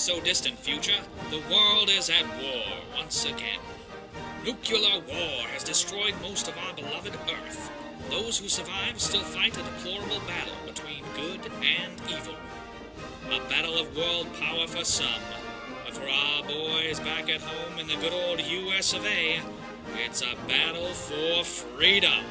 So distant future, the world is at war once again. Nuclear war has destroyed most of our beloved Earth. Those who survive still fight a deplorable battle between good and evil. A battle of world power for some, but for our boys back at home in the good old US of A, it's a battle for freedom.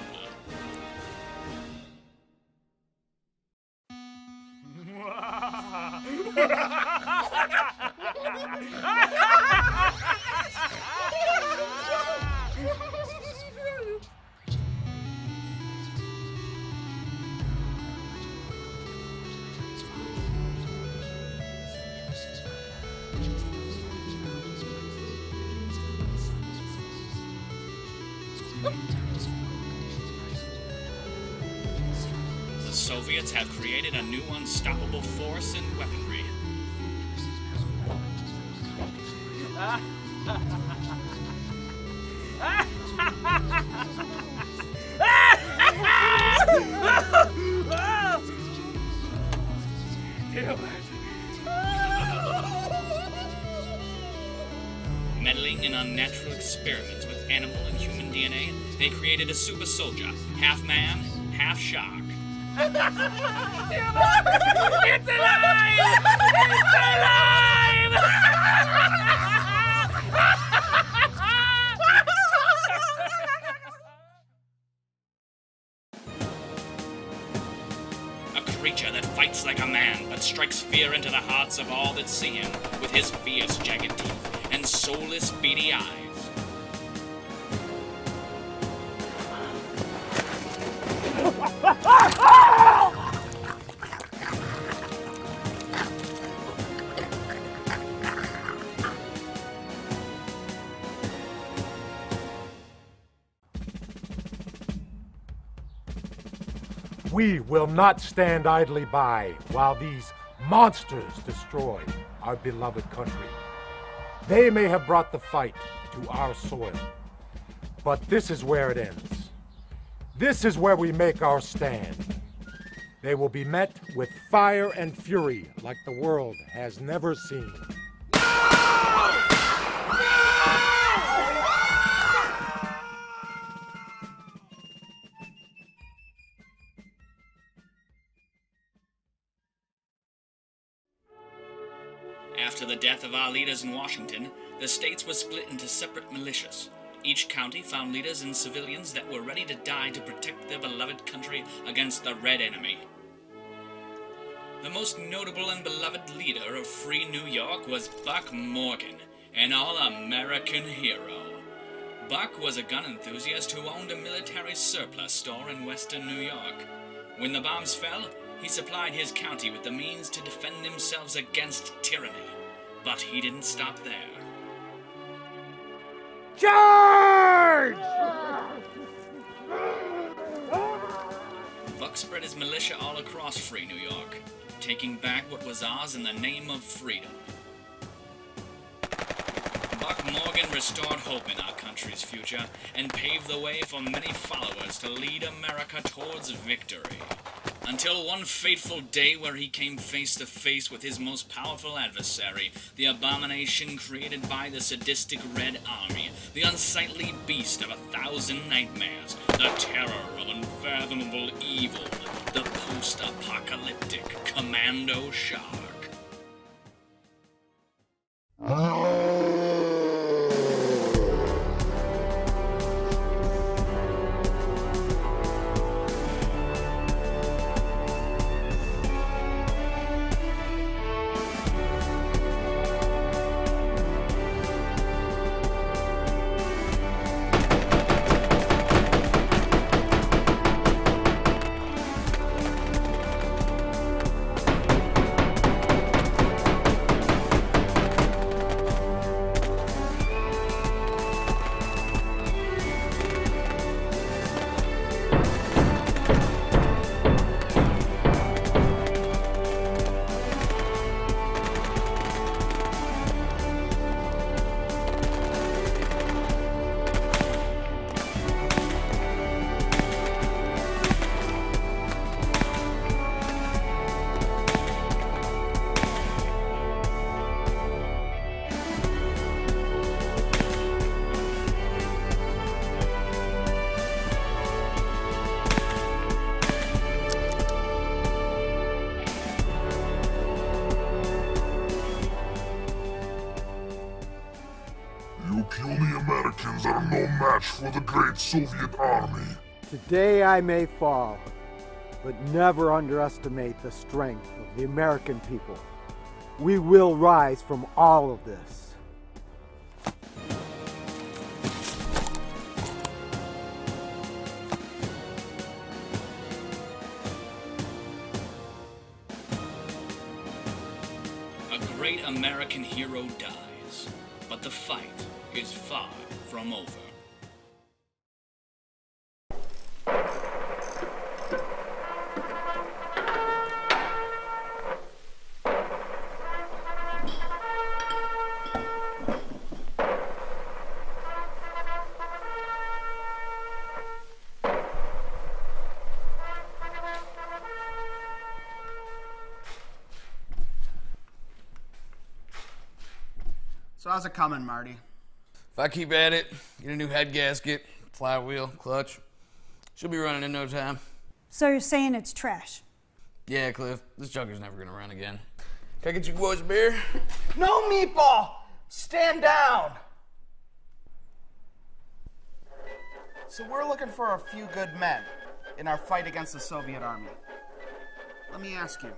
Super soldier, We will not stand idly by while these monsters destroy our beloved country. They may have brought the fight to our soil, but this is where it ends. This is where we make our stand. They will be met with fire and fury like the world has never seen. Of our leaders in Washington, the states were split into separate militias. Each county found leaders and civilians that were ready to die to protect their beloved country against the Red Enemy. The most notable and beloved leader of free New York was Buck Morgan, an all American hero. Buck was a gun enthusiast who owned a military surplus store in western New York. When the bombs fell, he supplied his county with the means to defend themselves against tyranny. But he didn't stop there. Charge! Buck spread his militia all across free New York, taking back what was ours in the name of freedom. Buck Morgan restored hope in our country's future and paved the way for many followers to lead America towards victory. Until one fateful day where he came face to face with his most powerful adversary, the abomination created by the sadistic Red Army, the unsightly beast of a thousand nightmares, the terror of unfathomable evil, the post apocalyptic Commando Shark. Soviet army. Today I may fall, but never underestimate the strength of the American people. We will rise from all of this. How's it coming, Marty? If I keep at it, get a new head gasket, flywheel, clutch, she'll be running in no time. So you're saying it's trash? Yeah, Cliff, this junker's never gonna run again. Can I get you boys a beer? No, Meatball! Stand down! So we're looking for a few good men in our fight against the Soviet army. Let me ask you,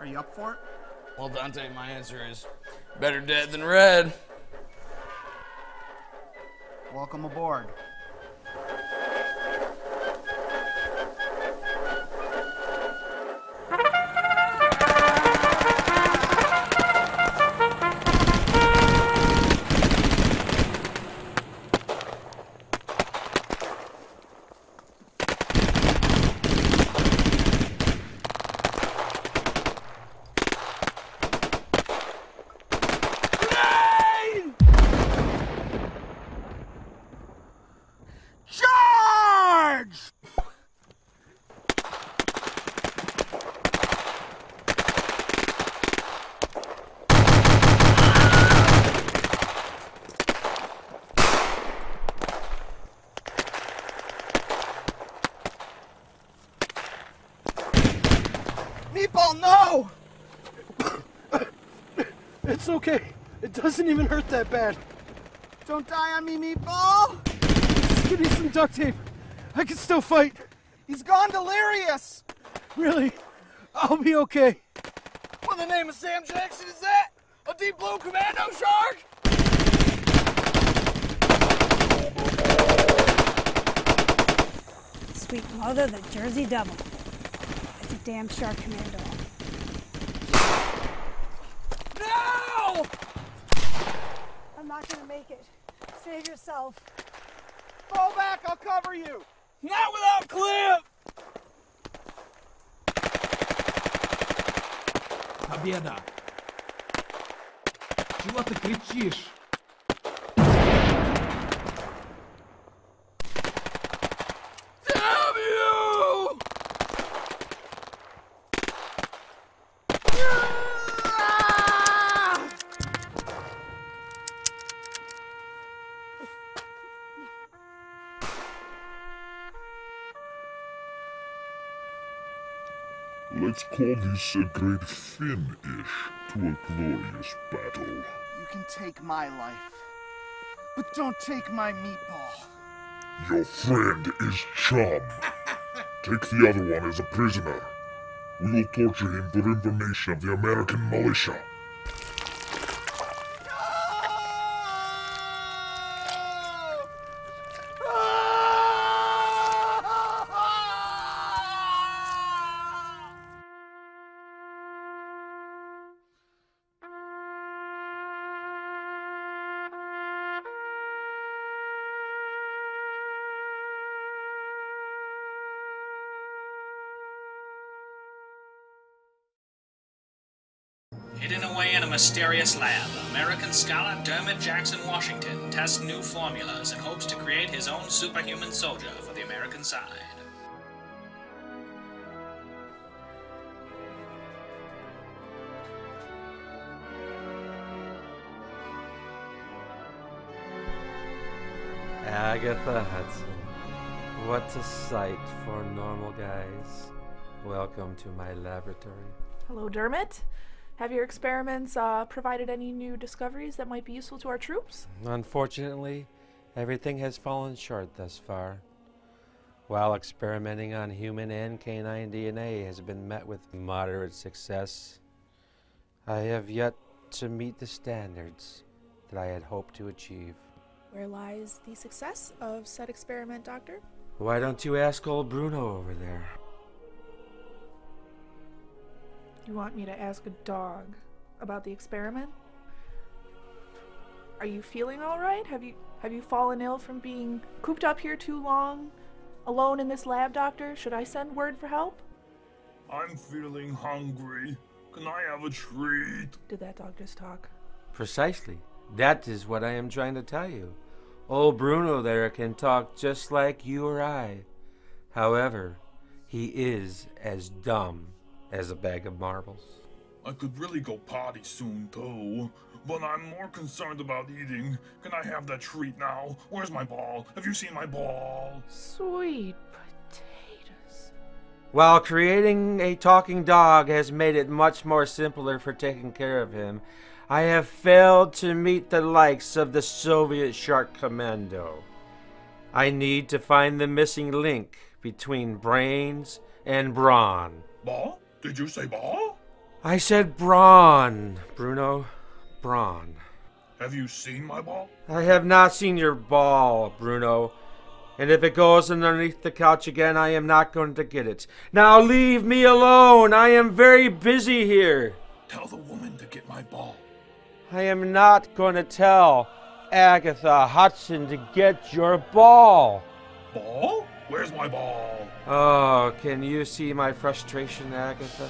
are you up for it? Well, Dante, my answer is better dead than red. Welcome aboard. Doesn't even hurt that bad. Don't die on me, Meatball! Just give me some duct tape. I can still fight. He's gone delirious! Really? I'll be okay. What the name of Sam Jackson is that? A deep blue commando shark? Sweet mother, the Jersey Devil. It's a damn shark commando. No! I'm not gonna make it Save yourself. Fall back, I'll cover you! Not without Cliff! Победа! Чего ты кричишь? Call this a great finish to a glorious battle. You can take my life, but don't take my meatball. Your friend is Chum. Take the other one as a prisoner. We will torture him for information of the American militia. Mysterious lab, American scholar Dermot Jackson Washington tests new formulas in hopes to create his own superhuman soldier for the American side. Agatha Hudson. What a sight for normal guys. Welcome to my laboratory. Hello, Dermot. Have your experiments uh, provided any new discoveries that might be useful to our troops? Unfortunately, everything has fallen short thus far. While experimenting on human and canine DNA has been met with moderate success, I have yet to meet the standards that I had hoped to achieve. Where lies the success of said experiment, Doctor? Why don't you ask old Bruno over there? You want me to ask a dog about the experiment? Are you feeling all right? Have you have you fallen ill from being cooped up here too long? Alone in this lab, doctor? Should I send word for help? I'm feeling hungry. Can I have a treat? Did that dog just talk? Precisely. That is what I am trying to tell you. Old Bruno there can talk just like you or I. However, he is as dumb as a bag of marbles. I could really go potty soon, too. But I'm more concerned about eating. Can I have that treat now? Where's my ball? Have you seen my ball? Sweet potatoes. While creating a talking dog has made it much more simpler for taking care of him, I have failed to meet the likes of the Soviet Shark Commando. I need to find the missing link between brains and brawn. Ball? Did you say ball? I said brawn, Bruno. Brawn. Have you seen my ball? I have not seen your ball, Bruno. And if it goes underneath the couch again, I am not going to get it. Now leave me alone. I am very busy here. Tell the woman to get my ball. I am not going to tell Agatha Hudson to get your ball. Ball? Where's my ball? Oh, can you see my frustration, Agatha?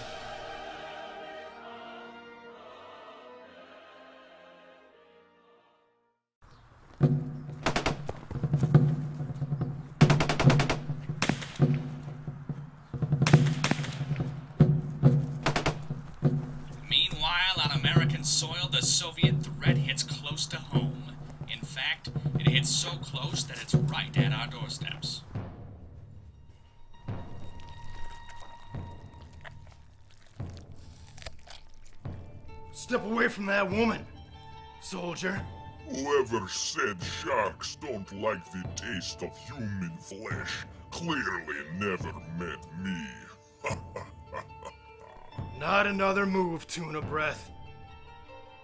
That woman, soldier. Whoever said sharks don't like the taste of human flesh clearly never met me. Not another move, tuna breath.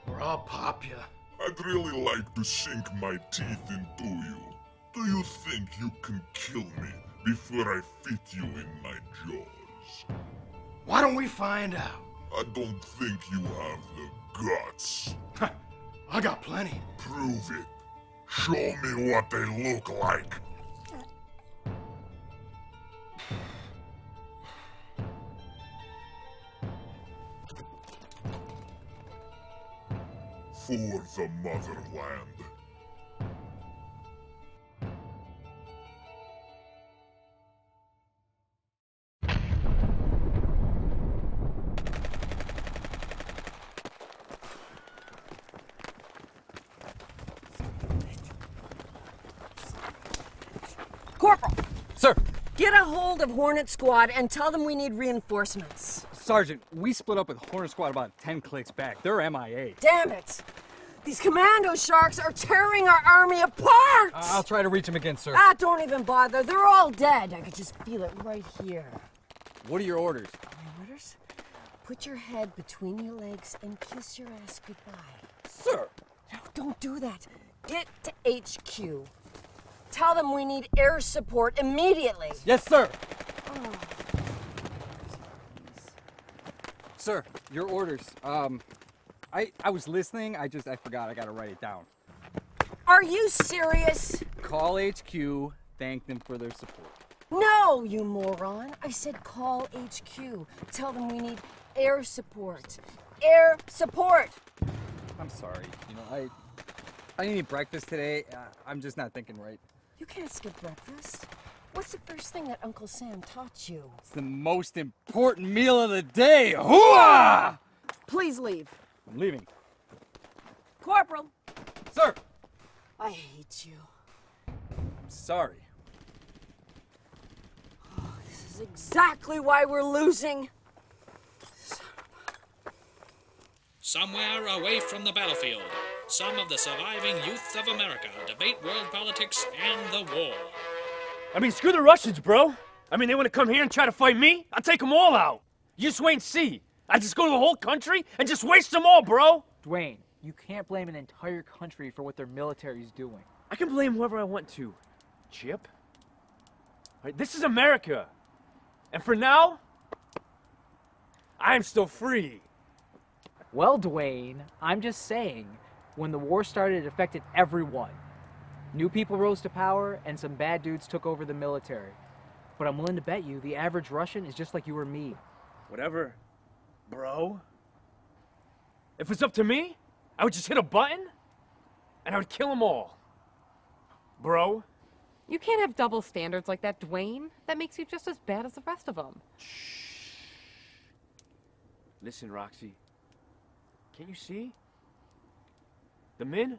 Or I'll pop you. I'd really like to sink my teeth into you. Do you think you can kill me before I fit you in my jaws? Why don't we find out? I don't think you have the guts. I got plenty. Prove it. Show me what they look like. For the motherland. Hold of Hornet Squad and tell them we need reinforcements. Sergeant, we split up with Hornet Squad about 10 clicks back. They're MIA. Damn it! These commando sharks are tearing our army apart! Uh, I'll try to reach them again, sir. Ah, don't even bother. They're all dead. I could just feel it right here. What are your orders? My orders? Put your head between your legs and kiss your ass goodbye. Sir! No, don't do that. Get to HQ. Tell them we need air support immediately. Yes, sir. Oh. Sir, your orders. Um, I I was listening. I just I forgot. I gotta write it down. Are you serious? Call HQ. Thank them for their support. No, you moron. I said call HQ. Tell them we need air support. Air support. I'm sorry. You know I I didn't breakfast today. Uh, I'm just not thinking right. You can't skip breakfast. What's the first thing that Uncle Sam taught you? It's the most important meal of the day. Hooah! Please leave. I'm leaving. Corporal. Sir. I hate you. I'm sorry. Oh, this is exactly why we're losing. Somewhere away from the battlefield, some of the surviving youth of America debate world politics and the war. I mean, screw the Russians, bro. I mean, they want to come here and try to fight me? I'll take them all out. You just wait and see. I just go to the whole country and just waste them all, bro. Dwayne, you can't blame an entire country for what their military's doing. I can blame whoever I want to. Chip? Right, this is America. And for now, I am still free. Well, Dwayne, I'm just saying, when the war started, it affected everyone. New people rose to power, and some bad dudes took over the military. But I'm willing to bet you the average Russian is just like you or me. Whatever, bro. If it's up to me, I would just hit a button and I would kill them all. Bro. You can't have double standards like that, Dwayne. That makes you just as bad as the rest of them. Shh. Listen, Roxy. Can't you see? The men?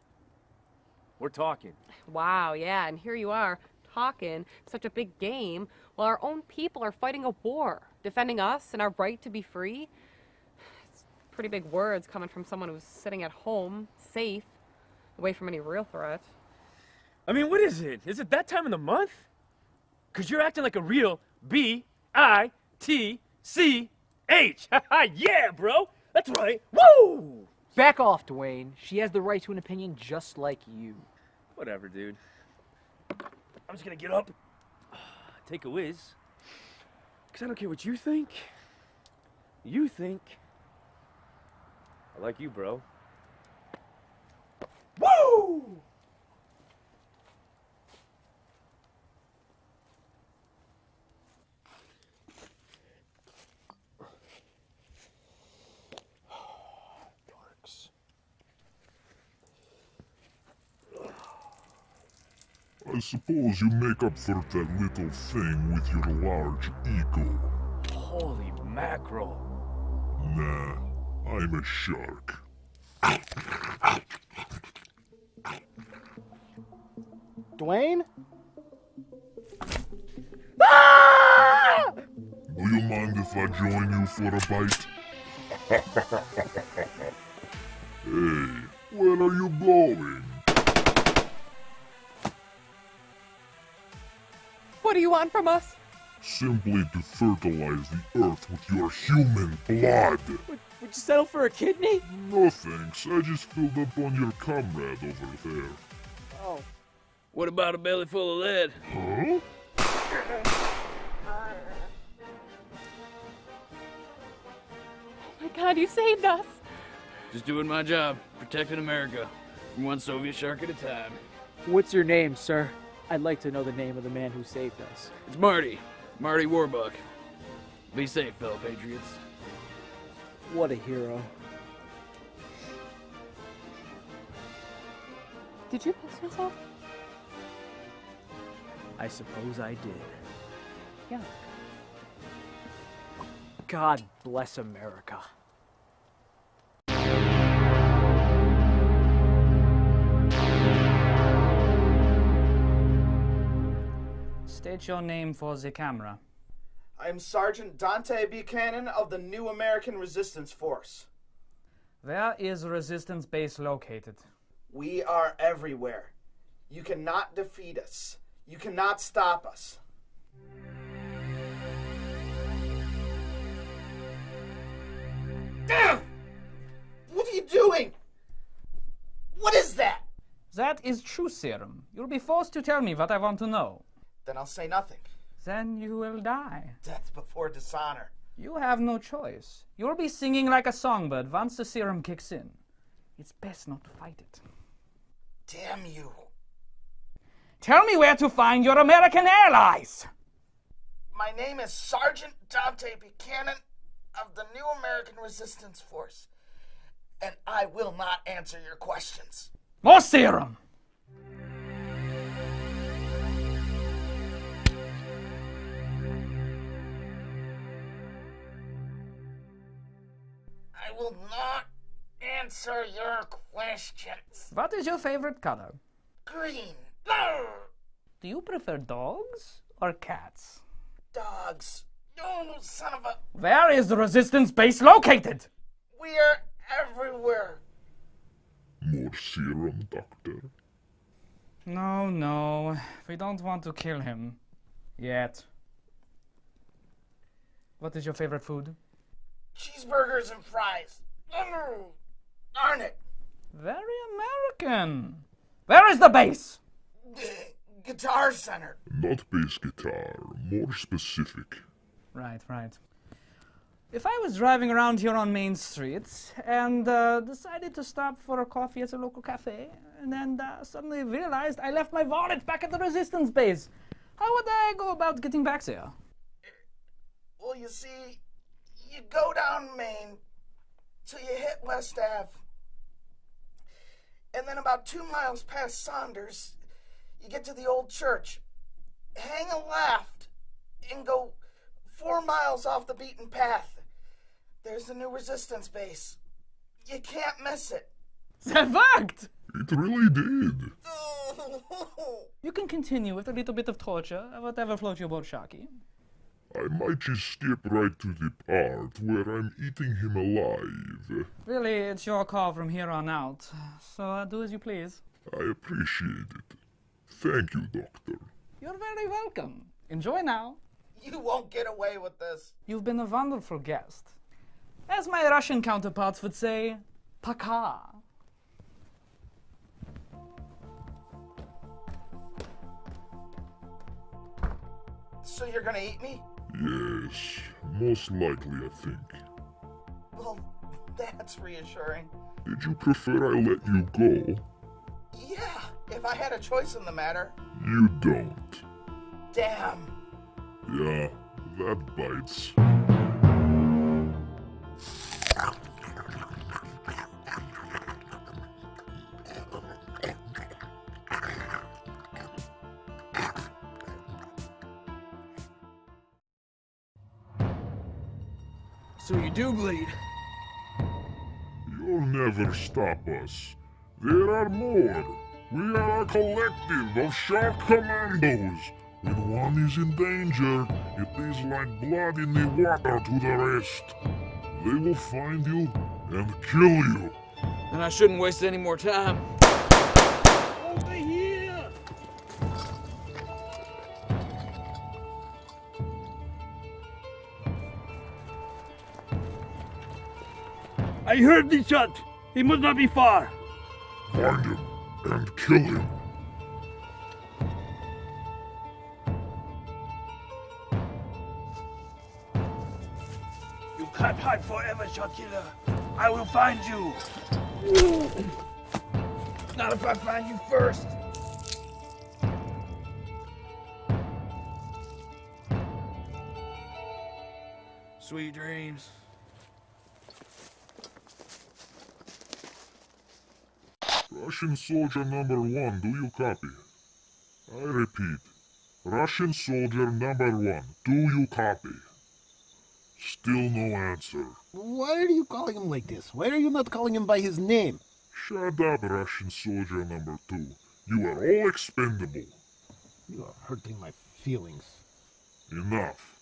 We're talking. Wow, yeah, and here you are, talking such a big game while our own people are fighting a war, defending us and our right to be free. It's pretty big words coming from someone who's sitting at home, safe, away from any real threat. I mean, what is it? Is it that time of the month? Because you're acting like a real B I T C H. yeah, bro. That's right. Woo! Back off, Dwayne. She has the right to an opinion just like you. Whatever, dude. I'm just gonna get up, take a whiz. Because I don't care what you think. You think. I like you, bro. Woo! I suppose you make up for that little thing with your large ego. Holy mackerel. Nah, I'm a shark. Dwayne? Do ah! you mind if I join you for a bite? hey, where are you going? Do you want from us? Simply to fertilize the earth with your human blood. Would, would you settle for a kidney? No thanks, I just filled up on your comrade over there. Oh. What about a belly full of lead? Huh? Oh my god, you saved us! Just doing my job, protecting America. From one Soviet shark at a time. What's your name, sir? I'd like to know the name of the man who saved us. It's Marty. Marty Warbuck. Be safe, fellow patriots. What a hero. Did you piss yourself? I suppose I did. Yeah. God bless America. State your name for the camera. I am Sergeant Dante Buchanan of the New American Resistance Force. Where is the resistance base located? We are everywhere. You cannot defeat us. You cannot stop us. Damn! What are you doing? What is that? That is true serum. You'll be forced to tell me what I want to know. Then I'll say nothing. Then you will die. Death before dishonor. You have no choice. You'll be singing like a songbird once the serum kicks in. It's best not to fight it. Damn you. Tell me where to find your American allies! My name is Sergeant Dante Buchanan of the New American Resistance Force, and I will not answer your questions. More serum! I will not answer your questions. What is your favorite color? Green. Do you prefer dogs or cats? Dogs. No, son of a. Where is the resistance base located? We are everywhere. More serum, Doctor? No, no. We don't want to kill him. Yet. What is your favorite food? Cheeseburgers and fries. Mm, Darn it. Very American. Where is the bass? Guitar Center. Not bass guitar, more specific. Right, right. If I was driving around here on Main Street and uh, decided to stop for a coffee at a local cafe, and then uh, suddenly realized I left my wallet back at the resistance base, how would I go about getting back there? Well, you see, you go down Main till you hit West Ave. And then about two miles past Saunders, you get to the old church. Hang a left and go four miles off the beaten path. There's the new resistance base. You can't miss it. That worked! It really did. You can continue with a little bit of torture, whatever floats your boat, Sharky. I might just skip right to the part where I'm eating him alive. Really, it's your call from here on out. So uh, do as you please. I appreciate it. Thank you, Doctor. You're very welcome. Enjoy now. You won't get away with this. You've been a wonderful guest. As my Russian counterparts would say, Paka. So you're gonna eat me? Yes, most likely, I think. Well, that's reassuring. Did you prefer I let you go? Yeah, if I had a choice in the matter. You don't. Damn. Yeah, that bites. Do bleed. You'll never stop us. There are more. We are a collective of shark commandos. When one is in danger, it is like blood in the water to the rest. They will find you and kill you. Then I shouldn't waste any more time. I heard the shot. He must not be far. Find him and kill him. You can't hide forever, shot killer. I will find you. Not if I find you first. Sweet dreams. Russian soldier number one, do you copy? I repeat, Russian soldier number one, do you copy? Still no answer. Why are you calling him like this? Why are you not calling him by his name? Shut up, Russian soldier number two. You are all expendable. You are hurting my feelings. Enough.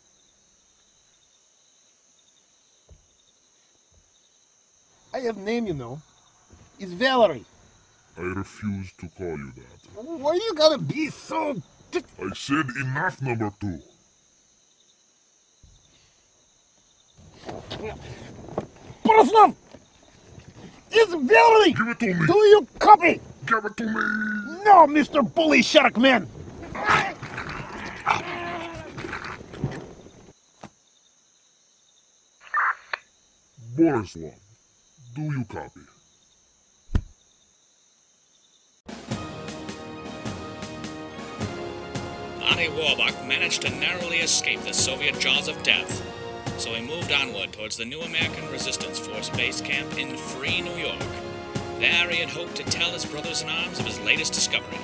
I have name, you know. It's Valerie. I refuse to call you that. Why you gotta be so... I said enough, number two. Borislav! It's Valerie! Give it to me! Do you copy? Give it to me! No, Mr. Bully Shark Man! Borislav, do you copy? Marty Warbuck managed to narrowly escape the Soviet jaws of death, so he moved onward towards the new American Resistance Force base camp in Free New York. There he had hoped to tell his brothers in arms of his latest discovery.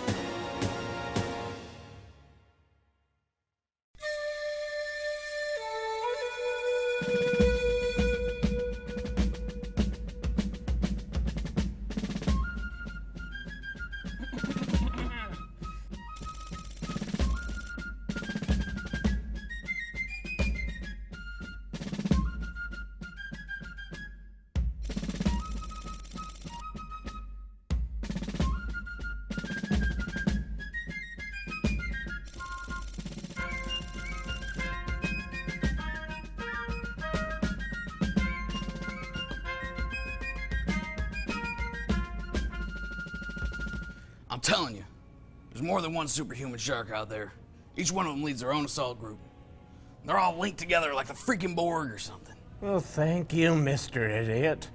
I'm telling you, there's more than one superhuman shark out there. Each one of them leads their own assault group. They're all linked together like the freaking Borg or something. Well, thank you, Mr. Idiot.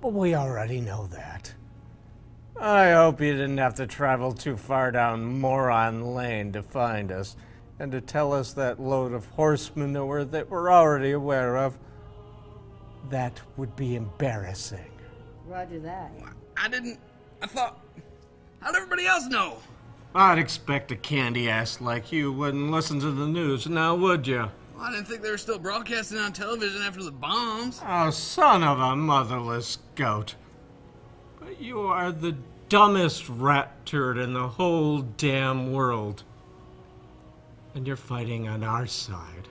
But we already know that. I hope you didn't have to travel too far down Moron Lane to find us and to tell us that load of horse manure that we're already aware of. That would be embarrassing. Roger that. I didn't. I thought. How'd everybody else know? I'd expect a candy ass like you wouldn't listen to the news, now would you? Well, I didn't think they were still broadcasting on television after the bombs. Oh, son of a motherless goat. But you are the dumbest rat turd in the whole damn world. And you're fighting on our side.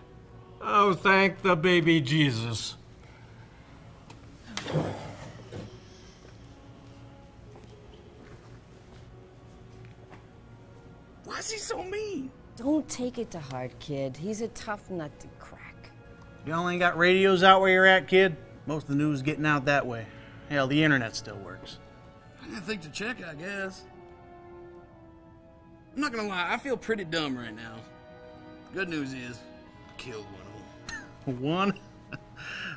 Oh, thank the baby Jesus. Why is he so mean? Don't take it to heart, kid. He's a tough nut to crack. Y'all ain't got radios out where you're at, kid? Most of the news is getting out that way. Hell, the internet still works. I didn't think to check, I guess. I'm not gonna lie, I feel pretty dumb right now. Good news is, I killed one of them. One?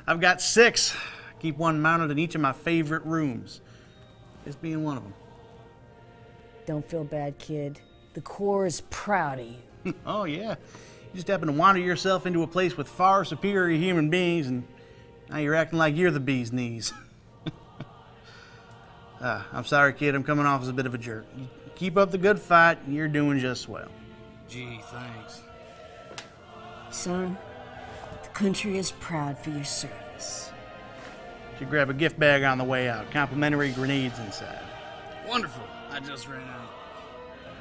I've got six. Keep one mounted in each of my favorite rooms. This being one of them. Don't feel bad, kid. The Corps is proud of you. oh, yeah. You just happen to wander yourself into a place with far superior human beings, and now you're acting like you're the bee's knees. ah, I'm sorry, kid. I'm coming off as a bit of a jerk. You keep up the good fight, and you're doing just swell. Gee, thanks. Son, the country is proud for your service. Should grab a gift bag on the way out. Complimentary grenades inside. Wonderful. I just ran out.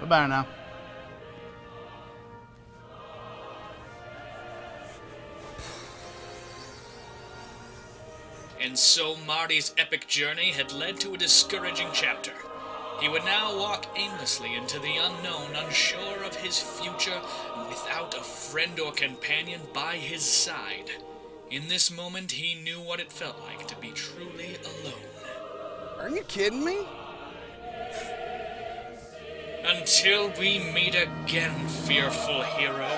Bye bye now. And so Marty's epic journey had led to a discouraging chapter. He would now walk aimlessly into the unknown, unsure of his future, and without a friend or companion by his side. In this moment, he knew what it felt like to be truly alone. Are you kidding me? Until we meet again, fearful hero.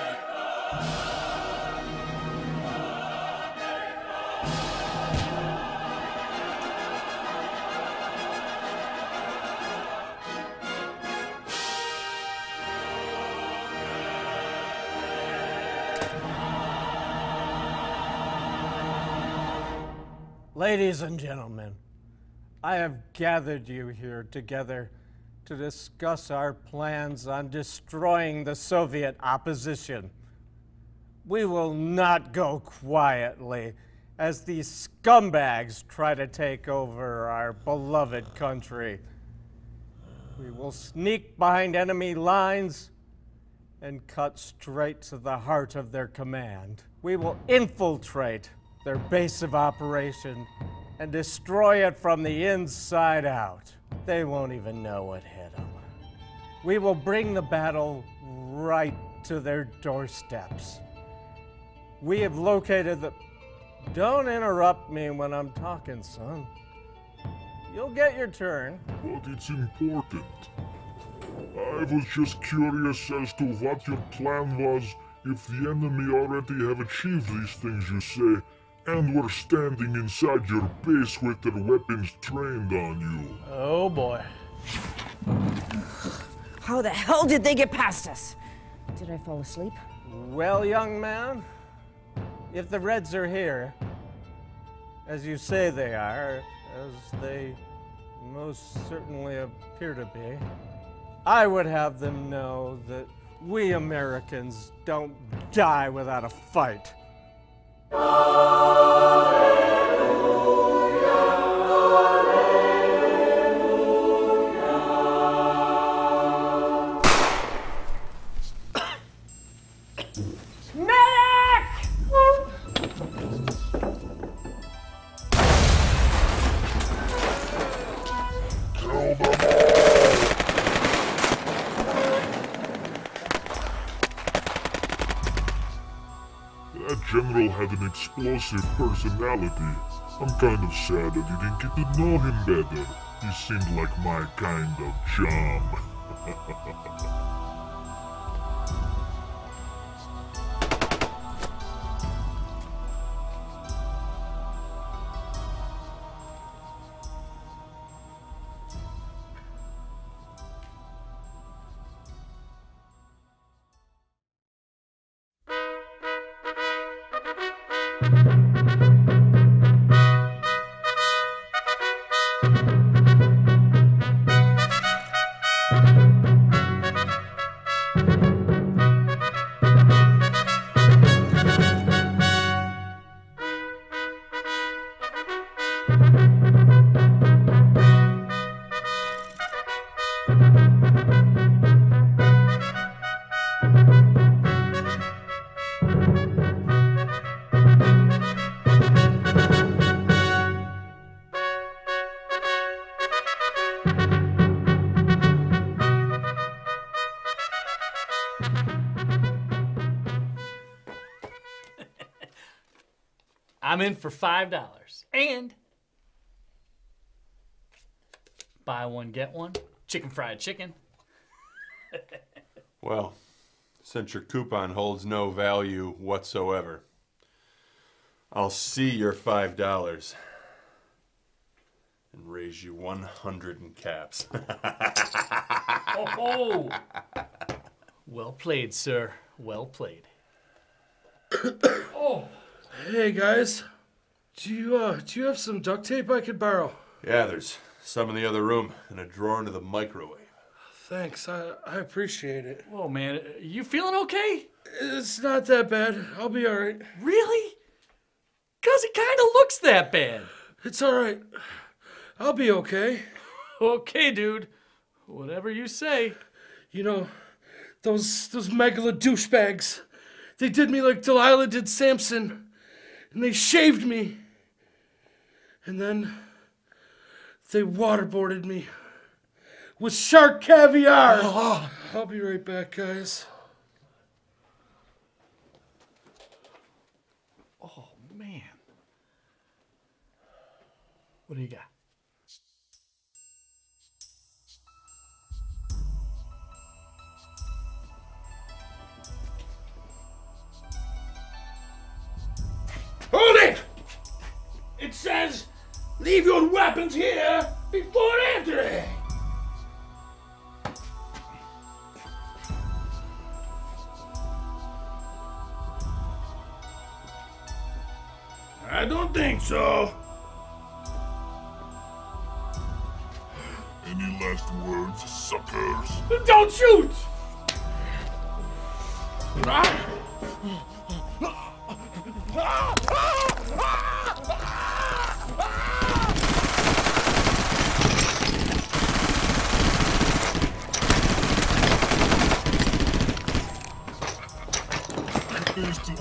Ladies and gentlemen, I have gathered you here together to discuss our plans on destroying the Soviet opposition. We will not go quietly as these scumbags try to take over our beloved country. We will sneak behind enemy lines and cut straight to the heart of their command. We will infiltrate their base of operation and destroy it from the inside out. They won't even know what hit them. We will bring the battle right to their doorsteps. We have located the. Don't interrupt me when I'm talking, son. You'll get your turn. But it's important. I was just curious as to what your plan was if the enemy already have achieved these things you say and were standing inside your base with their weapons trained on you. Oh boy. How the hell did they get past us? Did I fall asleep? Well, young man, if the Reds are here, as you say they are, as they most certainly appear to be, I would have them know that we Americans don't die without a fight. Kill explosive personality. I'm kind of sad that you didn't get to know him better. He seemed like my kind of chum. in for five dollars. And buy one, get one. Chicken fried chicken. Well, since your coupon holds no value whatsoever, I'll see your five dollars and raise you one hundred in caps. oh, oh. Well played, sir. Well played. Oh, hey guys, do you uh do you have some duct tape I could borrow? yeah, there's some in the other room and a drawer into the microwave. Thanks, I I appreciate it. Whoa, man, you feeling okay? It's not that bad. I'll be all right. Really? Cause it kind of looks that bad. It's all right. I'll be okay. Okay, dude. Whatever you say. You know, those those megala douchebags. They did me like Delilah did Samson, and they shaved me. And then they waterboarded me with shark caviar. Uh-huh. I'll be right back, guys. Oh, man. What do you got? Leave your weapons here before entering. I don't think so. Any last words, suckers? Don't shoot! You ah! ah!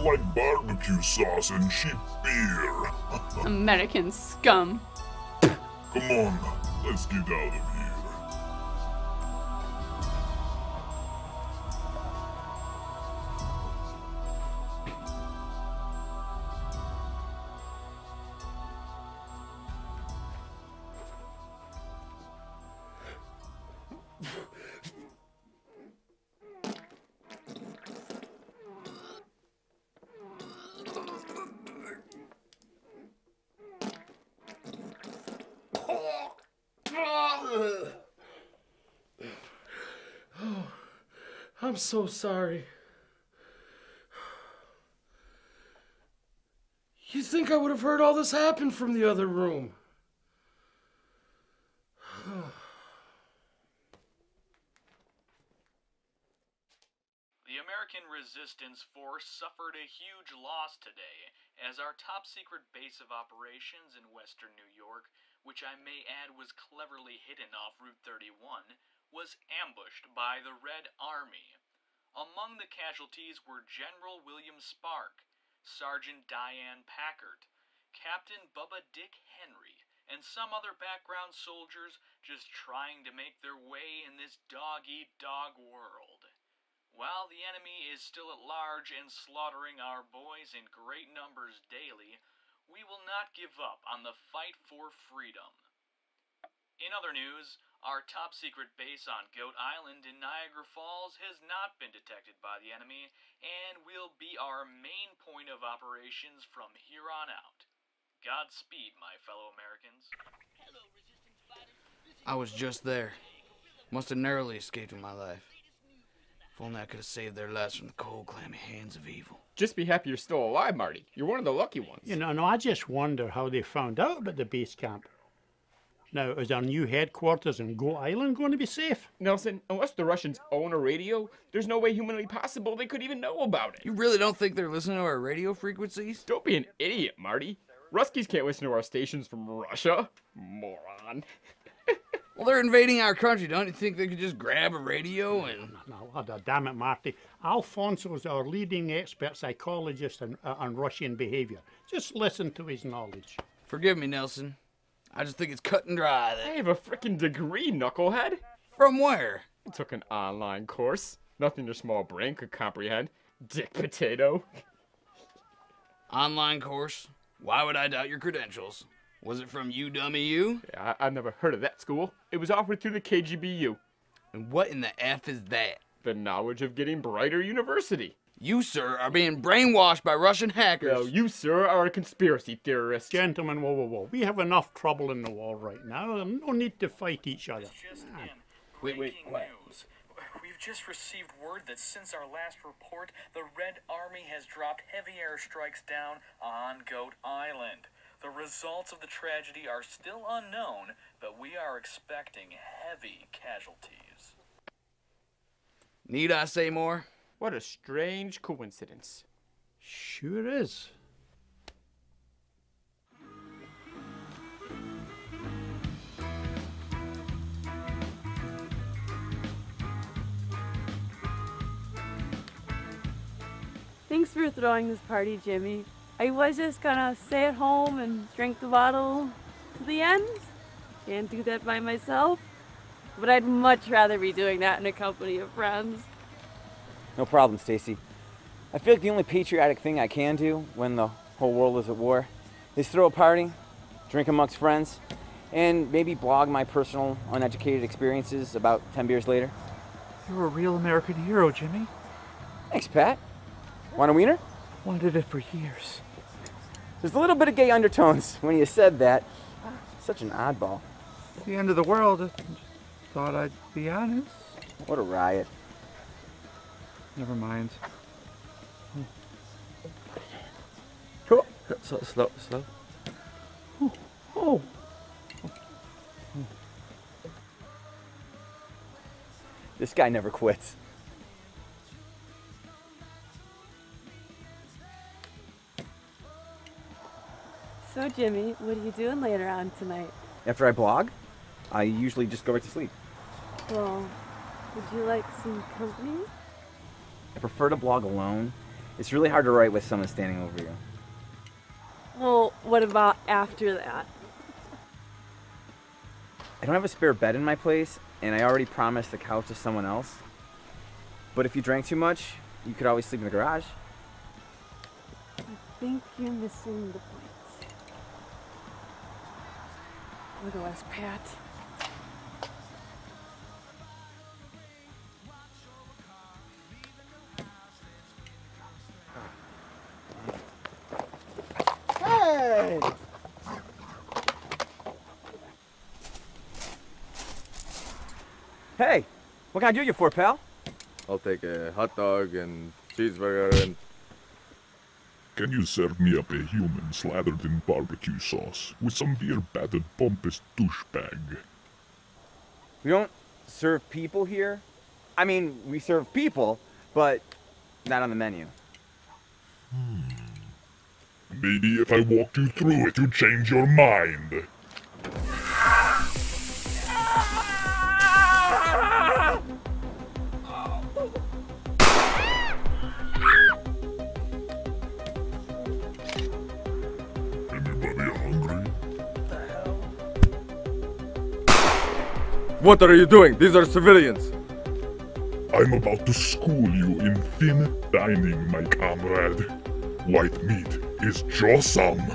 Like barbecue sauce and cheap beer. American scum. Come on, let's get out of here. So sorry. You think I would have heard all this happen from the other room? The American Resistance Force suffered a huge loss today as our top secret base of operations in western New York, which I may add was cleverly hidden off Route 31, was ambushed by the Red Army. Among the casualties were General William Spark, Sergeant Diane Packert, Captain Bubba Dick Henry, and some other background soldiers just trying to make their way in this dog eat dog world. While the enemy is still at large and slaughtering our boys in great numbers daily, we will not give up on the fight for freedom. In other news, Our top secret base on Goat Island in Niagara Falls has not been detected by the enemy and will be our main point of operations from here on out. Godspeed, my fellow Americans. I was just there. Must have narrowly escaped with my life. If only I could have saved their lives from the cold, clammy hands of evil. Just be happy you're still alive, Marty. You're one of the lucky ones. You know, no, I just wonder how they found out about the base camp. Now, is our new headquarters in Goat Island going to be safe? Nelson, unless the Russians own a radio, there's no way humanly possible they could even know about it. You really don't think they're listening to our radio frequencies? Don't be an idiot, Marty. Ruskies can't listen to our stations from Russia. Moron. Well, they're invading our country. Don't you think they could just grab a radio and. No, oh, damn it, Marty. Alfonzo's our leading expert psychologist on, uh, on Russian behavior. Just listen to his knowledge. Forgive me, Nelson. I just think it's cut and dry. I have a freaking degree, knucklehead. From where? I took an online course. Nothing your small brain could comprehend. Dick potato. Online course? Why would I doubt your credentials? Was it from you, dummy you? Yeah, I, have never heard of that school. It was offered through the KGBU. And what in the F is that? The Knowledge of Getting Brighter University. You, sir, are being brainwashed by Russian hackers. No, you, sir, are a conspiracy theorist. Gentlemen, whoa, whoa, whoa. We have enough trouble in the world right now. No need to fight each other. Just Ah. in. Wait, wait, Breaking what? news. We've just received word that since our last report, the Red Army has dropped heavy airstrikes down on Goat Island. The results of the tragedy are still unknown, but we are expecting heavy casualties. Need I say more? What a strange coincidence. Sure is. Thanks for throwing this party, Jimmy. I was just gonna stay at home and drink the bottle to the end. Can't do that by myself. But I'd much rather be doing that in a company of friends. No problem, Stacy. I feel like the only patriotic thing I can do when the whole world is at war is throw a party, drink amongst friends, and maybe blog my personal uneducated experiences about 10 beers later. You're a real American hero, Jimmy. Thanks, Pat. Want a wiener? Wanted it for years. There's a little bit of gay undertones when you said that. Such an oddball. At the end of the world, I thought I'd be honest. What a riot. Never mind. Cool. Slow, slow, slow. Oh, oh. This guy never quits. So, Jimmy, what are you doing later on tonight? After I blog, I usually just go right to sleep. Well, would you like some company? I prefer to blog alone. It's really hard to write with someone standing over you. Well, what about after that? I don't have a spare bed in my place, and I already promised the couch to someone else. But if you drank too much, you could always sleep in the garage. I think you're missing the point. Look at us, Pat. Can I do you for, pal? I'll take a hot dog and cheeseburger and Can you serve me up a human slathered in barbecue sauce with some beer-battered pompous douchebag? We don't serve people here. I mean, we serve people, but not on the menu. Hmm. Maybe if I walked you through it, you'd change your mind. What are you doing? These are civilians. I'm about to school you in thin dining, my comrade. White meat is jawsome.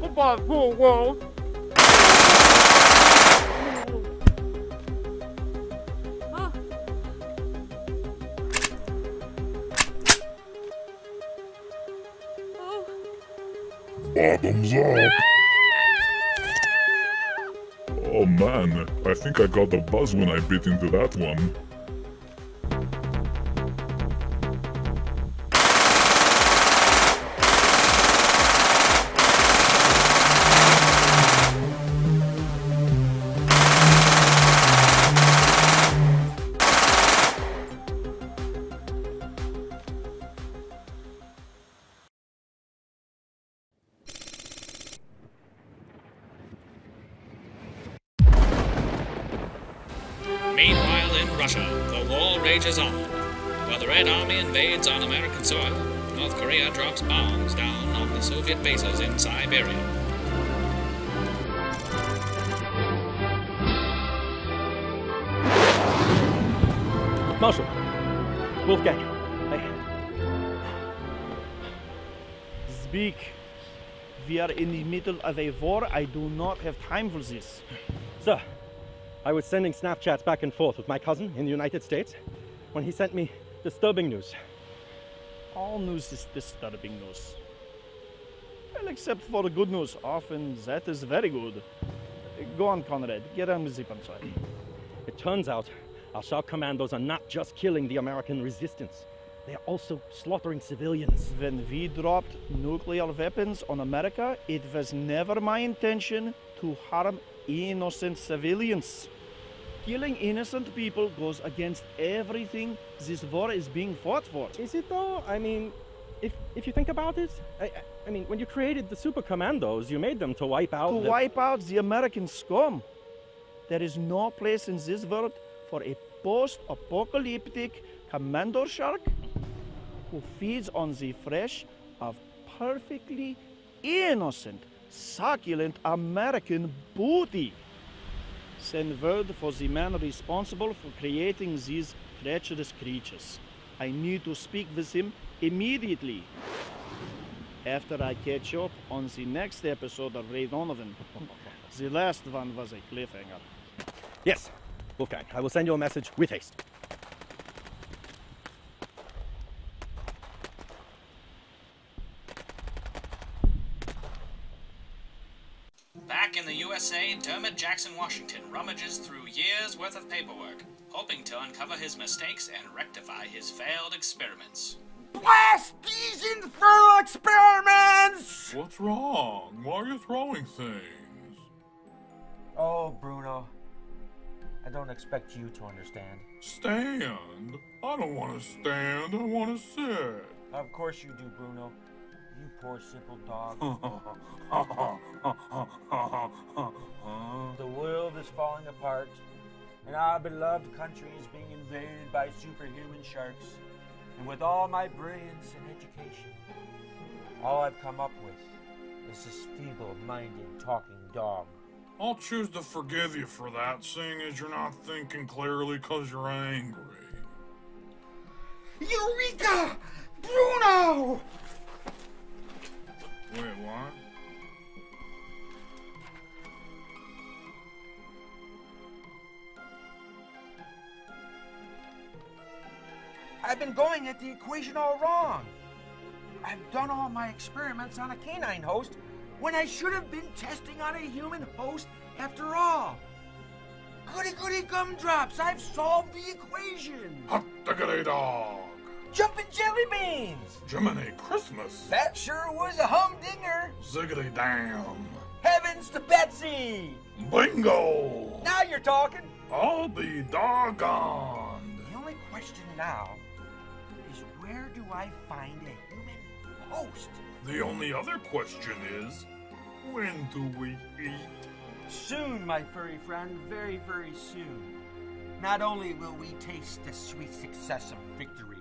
Goodbye, world. Bottoms up. Oh man, I think I got the buzz when I bit into that one. The a war. I do not have time for this. Sir, I was sending Snapchats back and forth with my cousin in the United States when he sent me disturbing news. All news is disturbing news. Well, except for the good news. Often that is very good. Go on, Conrad. Get on with the punchline. It turns out our Shark commandos are not just killing the American resistance, they are also slaughtering civilians. When we dropped nuclear weapons on America, it was never my intention to harm innocent civilians. Killing innocent people goes against everything this war is being fought for. Is it though? I mean, if if you think about it, I, I- I mean, when you created the super commandos, you made them to wipe out To the- wipe out the American scum. There is no place in this world for a post-apocalyptic commando shark who feeds on the flesh of perfectly innocent, succulent American booty. Send word for the man responsible for creating these treacherous creatures. I need to speak with him immediately. After I catch up on the next episode of Ray Donovan. the last one was a cliffhanger. Yes, Wolfgang, I will send you a message with haste. Back in the USA, Dermot Jackson Washington rummages through years' worth of paperwork, hoping to uncover his mistakes and rectify his failed experiments. Blast these infernal experiments! What's wrong? Why are you throwing things? Oh, Bruno. I don't expect you to understand. Stand? I don't want to stand. I want to sit. Of course you do, Bruno. You poor simple dog. the world is falling apart, and our beloved country is being invaded by superhuman sharks. And with all my brilliance and education, all I've come up with is this feeble minded talking dog. I'll choose to forgive you for that, seeing as you're not thinking clearly because you're angry. Eureka! Bruno! Wait, what? I've been going at the equation all wrong. I've done all my experiments on a canine host when I should have been testing on a human host after all. Goody goody gumdrops, I've solved the equation. Hot diggity dog. Jumping jelly beans. Jiminy Christmas. That sure was a humdinger. Ziggity damn. Heavens to Betsy. Bingo. Now you're talking. I'll be doggone. The only question now is where do I find a human host? The only other question is, when do we eat? Soon, my furry friend, very, very soon. Not only will we taste the sweet success of victory,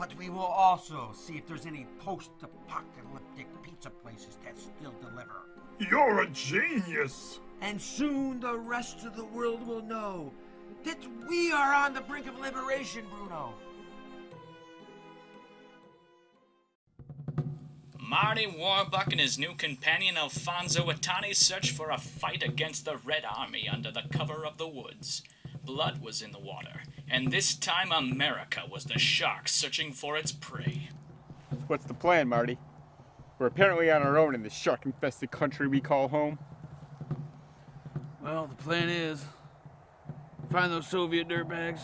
but we will also see if there's any post apocalyptic pizza places that still deliver. You're a genius. And soon the rest of the world will know that we are on the brink of liberation, Bruno. Marty Warbuck and his new companion Alfonzo Itani searched for a fight against the Red Army under the cover of the woods. Blood was in the water, and this time America was the shark searching for its prey. What's the plan, Marty? We're apparently on our own in this shark-infested country we call home. Well, the plan is find those Soviet dirtbags,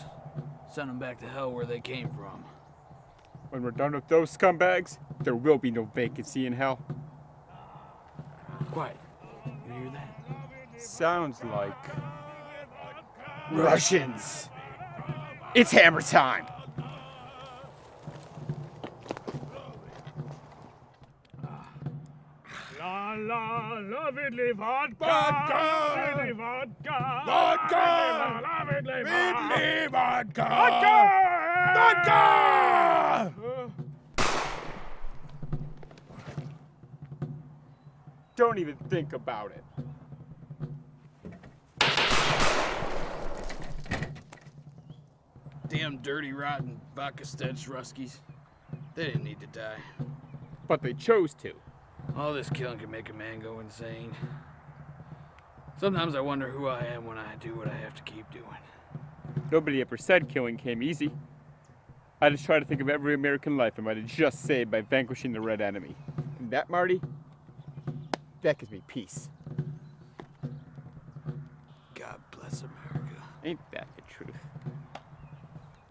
send them back to hell where they came from. When we're done with those scumbags, there will be no vacancy in hell. Quiet. You hear that? Sounds like Russians. It's hammer time. La la, vodka. Vodka! Vodka. Vodka! Lovely Vodka! Vodka! Vodka! Don't even think about it. Damn dirty, rotten, vodka stench Ruskies. They didn't need to die. But they chose to. All this killing can make a man go insane. Sometimes I wonder who I am when I do what I have to keep doing. Nobody ever said killing came easy. I just try to think of every American life I might have just saved by vanquishing the Red Enemy. And that, Marty, that gives me peace. God bless America. Ain't that?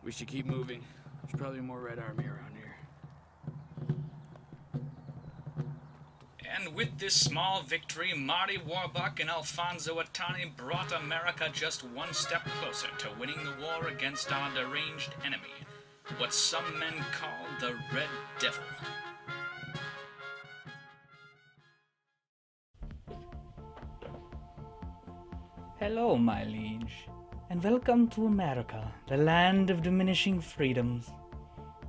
We should keep moving. There's probably more Red Army around here. And with this small victory, Marty Warbuck and Alfonzo Itani brought America just one step closer to winning the war against our deranged enemy, what some men call the Red Devil. Hello, my liege, and welcome to America, the land of diminishing freedoms.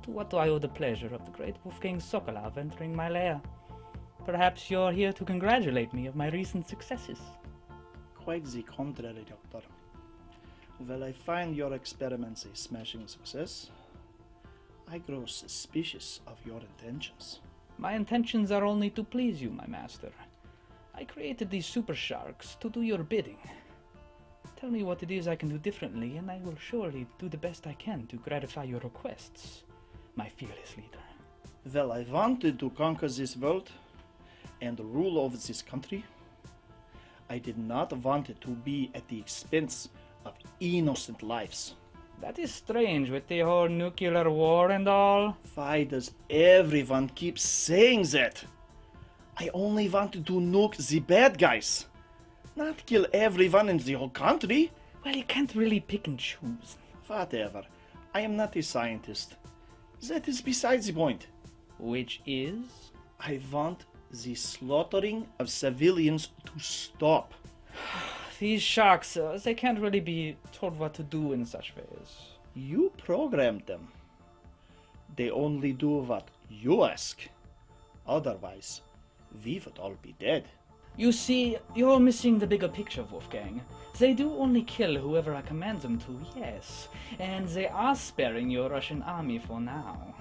To what do I owe the pleasure of the great Wolfgang Sokolov entering my lair? Perhaps you're here to congratulate me of my recent successes. Quite the contrary, Doctor. Well, I find your experiments a smashing success. I grow suspicious of your intentions. My intentions are only to please you, my master. I created these super sharks to do your bidding. Tell me what it is I can do differently, and I will surely do the best I can to gratify your requests, my fearless leader. Well, I wanted to conquer this world and rule over this country. I did not want it to be at the expense of innocent lives. That is strange with the whole nuclear war and all. Why does everyone keep saying that? I only wanted to nuke the bad guys, not kill everyone in the whole country. Well, you can't really pick and choose. Whatever. I am not a scientist. That is besides the point. Which is? I want the slaughtering of civilians to stop. These sharks, uh, they can't really be told what to do in such ways. You programmed them. They only do what you ask. Otherwise, we would all be dead. You see, you're missing the bigger picture, Wolfgang. They do only kill whoever I command them to, yes. And they are sparing your Russian army for now.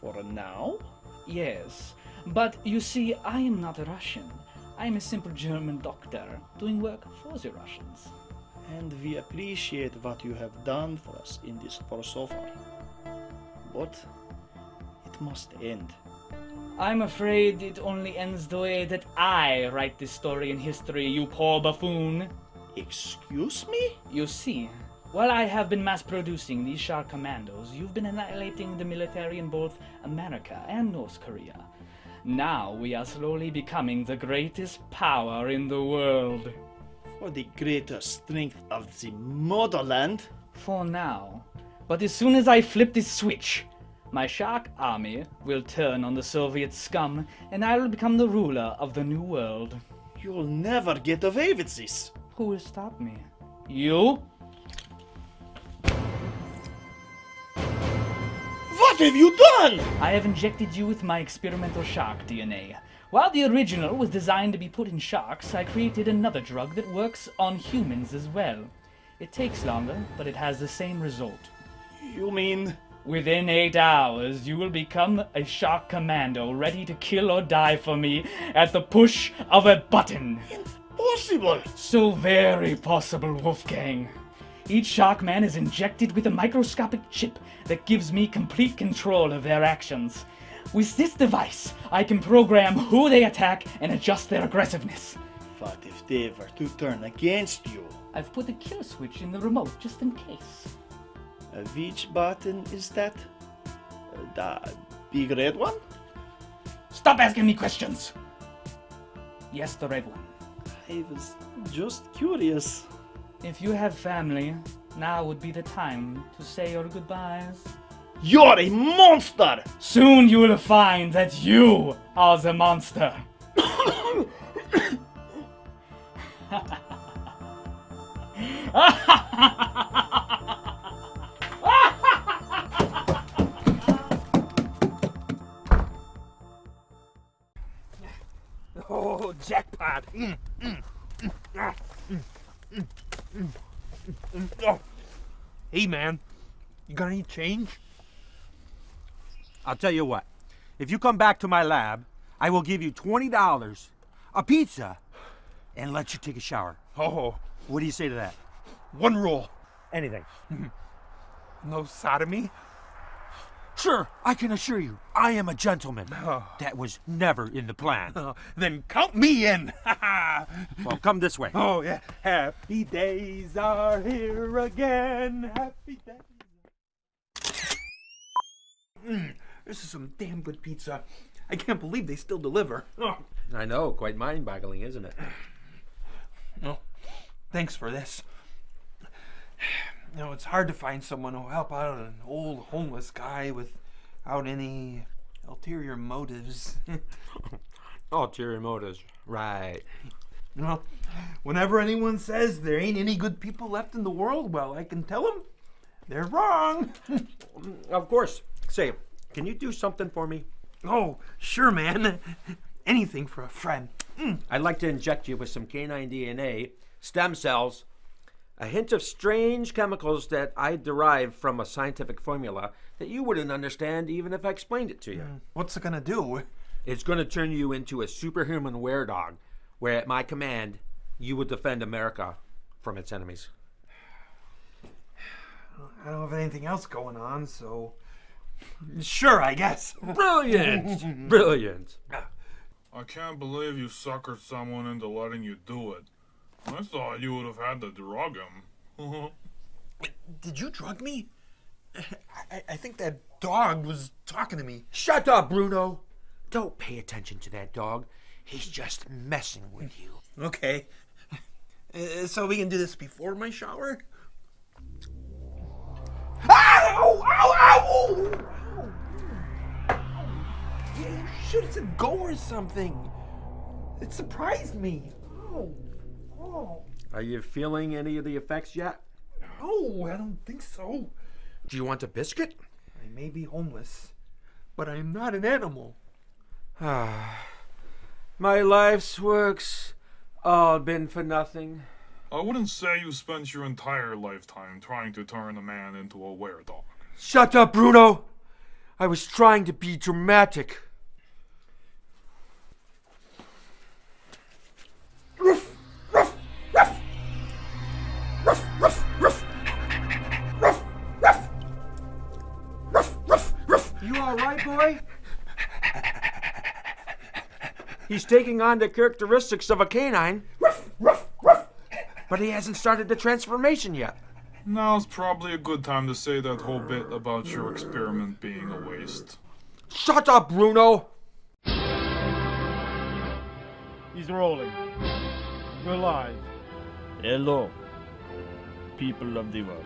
For now? Yes. But you see, I am not a Russian. I am a simple German doctor, doing work for the Russians. And we appreciate what you have done for us in this war so far. But it must end. I'm afraid it only ends the way that I write this story in history, you poor buffoon. Excuse me? You see, while I have been mass producing these Shark Commandos, you've been annihilating the military in both America and North Korea. Now we are slowly becoming the greatest power in the world. For the greater strength of the motherland? For now. But as soon as I flip this switch, my shark army will turn on the Soviet scum, and I will become the ruler of the new world. You'll never get away with this. Who will stop me? You? What have you done? I have injected you with my experimental shark DNA. While the original was designed to be put in sharks, I created another drug that works on humans as well. It takes longer, but it has the same result. You mean Within eight hours, you will become a shark commando ready to kill or die for me at the push of a button. Possible. So very possible, Wolfgang. Each shark man is injected with a microscopic chip that gives me complete control of their actions. With this device, I can program who they attack and adjust their aggressiveness. But if they were to turn against you, I've put a kill switch in the remote just in case. Uh, which button is that? Uh, the big red one? Stop asking me questions! Yes, the red one. I was just curious. If you have family, now would be the time to say your goodbyes. You're a monster! Soon you will find that you are the monster. jackpot! Mm, mm, mm, ah, mm, mm, mm, mm, mm. Oh. Hey, man, you got any change? I'll tell you what. If you come back to my lab, I will give you $20, a pizza, and let you take a shower. Oh, What do you say to that? one rule. Anything. No sodomy? Sure, I can assure you, I am a gentleman. Oh. That was never in the plan. then count me in. well, come this way. Oh, yeah. Happy days are here again. Happy days. Mm, this is some damn good pizza. I can't believe they still deliver. Oh. I know, quite mind-boggling, isn't it? Well, thanks for this. You know, it's hard to find someone who'll help out an old homeless guy without any ulterior motives. Ulterior motives, right. Well, whenever anyone says there ain't any good people left in the world, well, I can tell them they're wrong. of course. Say, can you do something for me? Oh, sure, man. Anything for a friend. Mm. I'd like to inject you with some canine DNA, stem cells, a hint of strange chemicals that I derive from a scientific formula that you wouldn't understand even if I explained it to you. Hmm. What's it gonna do? It's going to turn you into a superhuman were-dog, where at my command, you would defend America from its enemies. I don't have anything else going on, so. Sure, I guess. Brilliant! Brilliant. I can't believe you suckered someone into letting you do it. I thought you would have had to drug him. Did you drug me? I, I think that dog was talking to me. Shut up, Bruno! Don't pay attention to that dog. He's just messing with you. Okay. Uh, so we can do this before my shower? Ow! Ow! Ow! Ow! Yeah, you should have said go or something. It surprised me. Oh. Oh. Are you feeling any of the effects yet? No, I don't think so. Do you want a biscuit? I may be homeless, but I am not an animal. Ah, my life's work's all been for nothing. I wouldn't say you spent your entire lifetime trying to turn a man into a were-dog. Shut up, Bruno! I was trying to be dramatic. All right, boy? He's taking on the characteristics of a canine, but he hasn't started the transformation yet. Now's probably a good time to say that whole bit about your experiment being a waste. Shut up, Bruno! He's rolling. We're live. Hello, people of the world.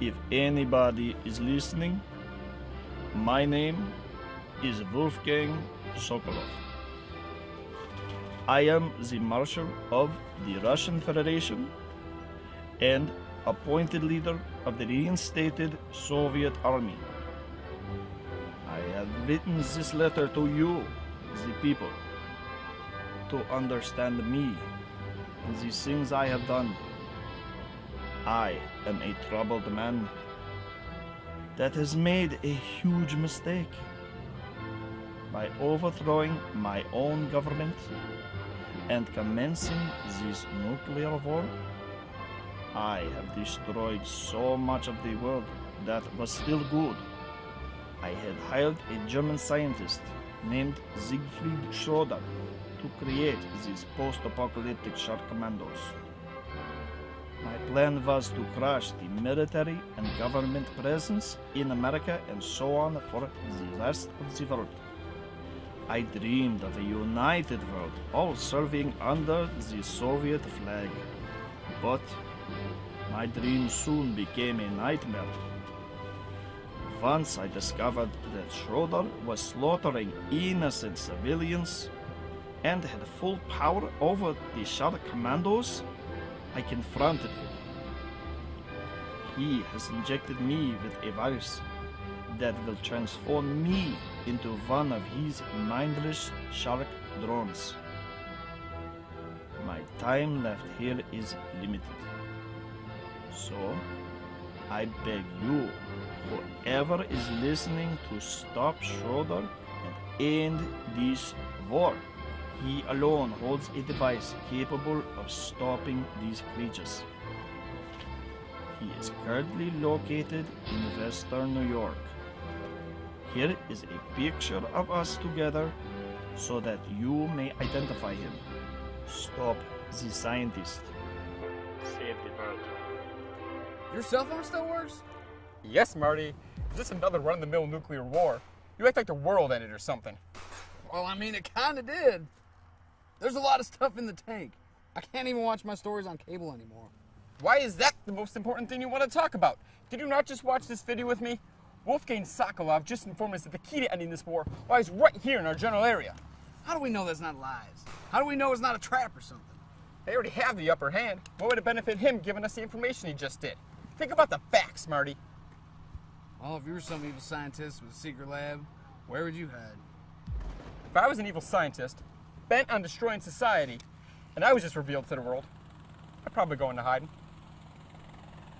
If anybody is listening, my name is Wolfgang Sokolov. I am the Marshal of the Russian Federation and appointed leader of the reinstated Soviet Army. I have written this letter to you, the people, to understand me and the things I have done. I am a troubled man. That has made a huge mistake. By overthrowing my own government and commencing this nuclear war, I have destroyed so much of the world that was still good. I had hired a German scientist named Siegfried Schroeder to create these post-apocalyptic shark commandos. My plan was to crush the military and government presence in America and so on for the rest of the world. I dreamed of a united world, all serving under the Soviet flag. But my dream soon became a nightmare. Once I discovered that Schroeder was slaughtering innocent civilians and had full power over the Shark commandos, I confronted him. He has injected me with a virus that will transform me into one of his mindless shark drones. My time left here is limited. So, I beg you, whoever is listening, to stop Schroeder and end this war. He alone holds a device capable of stopping these creatures. He is currently located in western New York. Here is a picture of us together so that you may identify him. Stop the scientist. Save the world. Your cell phone still works? Yes, Marty. Is this another run-of-the-mill nuclear war? You act like the world ended or something. Well, I mean, it kind of did. There's a lot of stuff in the tank. I can't even watch my stories on cable anymore. Why is that the most important thing you want to talk about? Did you not just watch this video with me? Wolfgang Sokolov just informed us that the key to ending this war lies right here in our general area. How do we know that's not lies? How do we know it's not a trap or something? They already have the upper hand. What would it benefit him giving us the information he just did? Think about the facts, Marty. Well, if you were some evil scientist with a secret lab, where would you hide? If I was an evil scientist, bent on destroying society, and I was just revealed to the world, I'd probably go into hiding.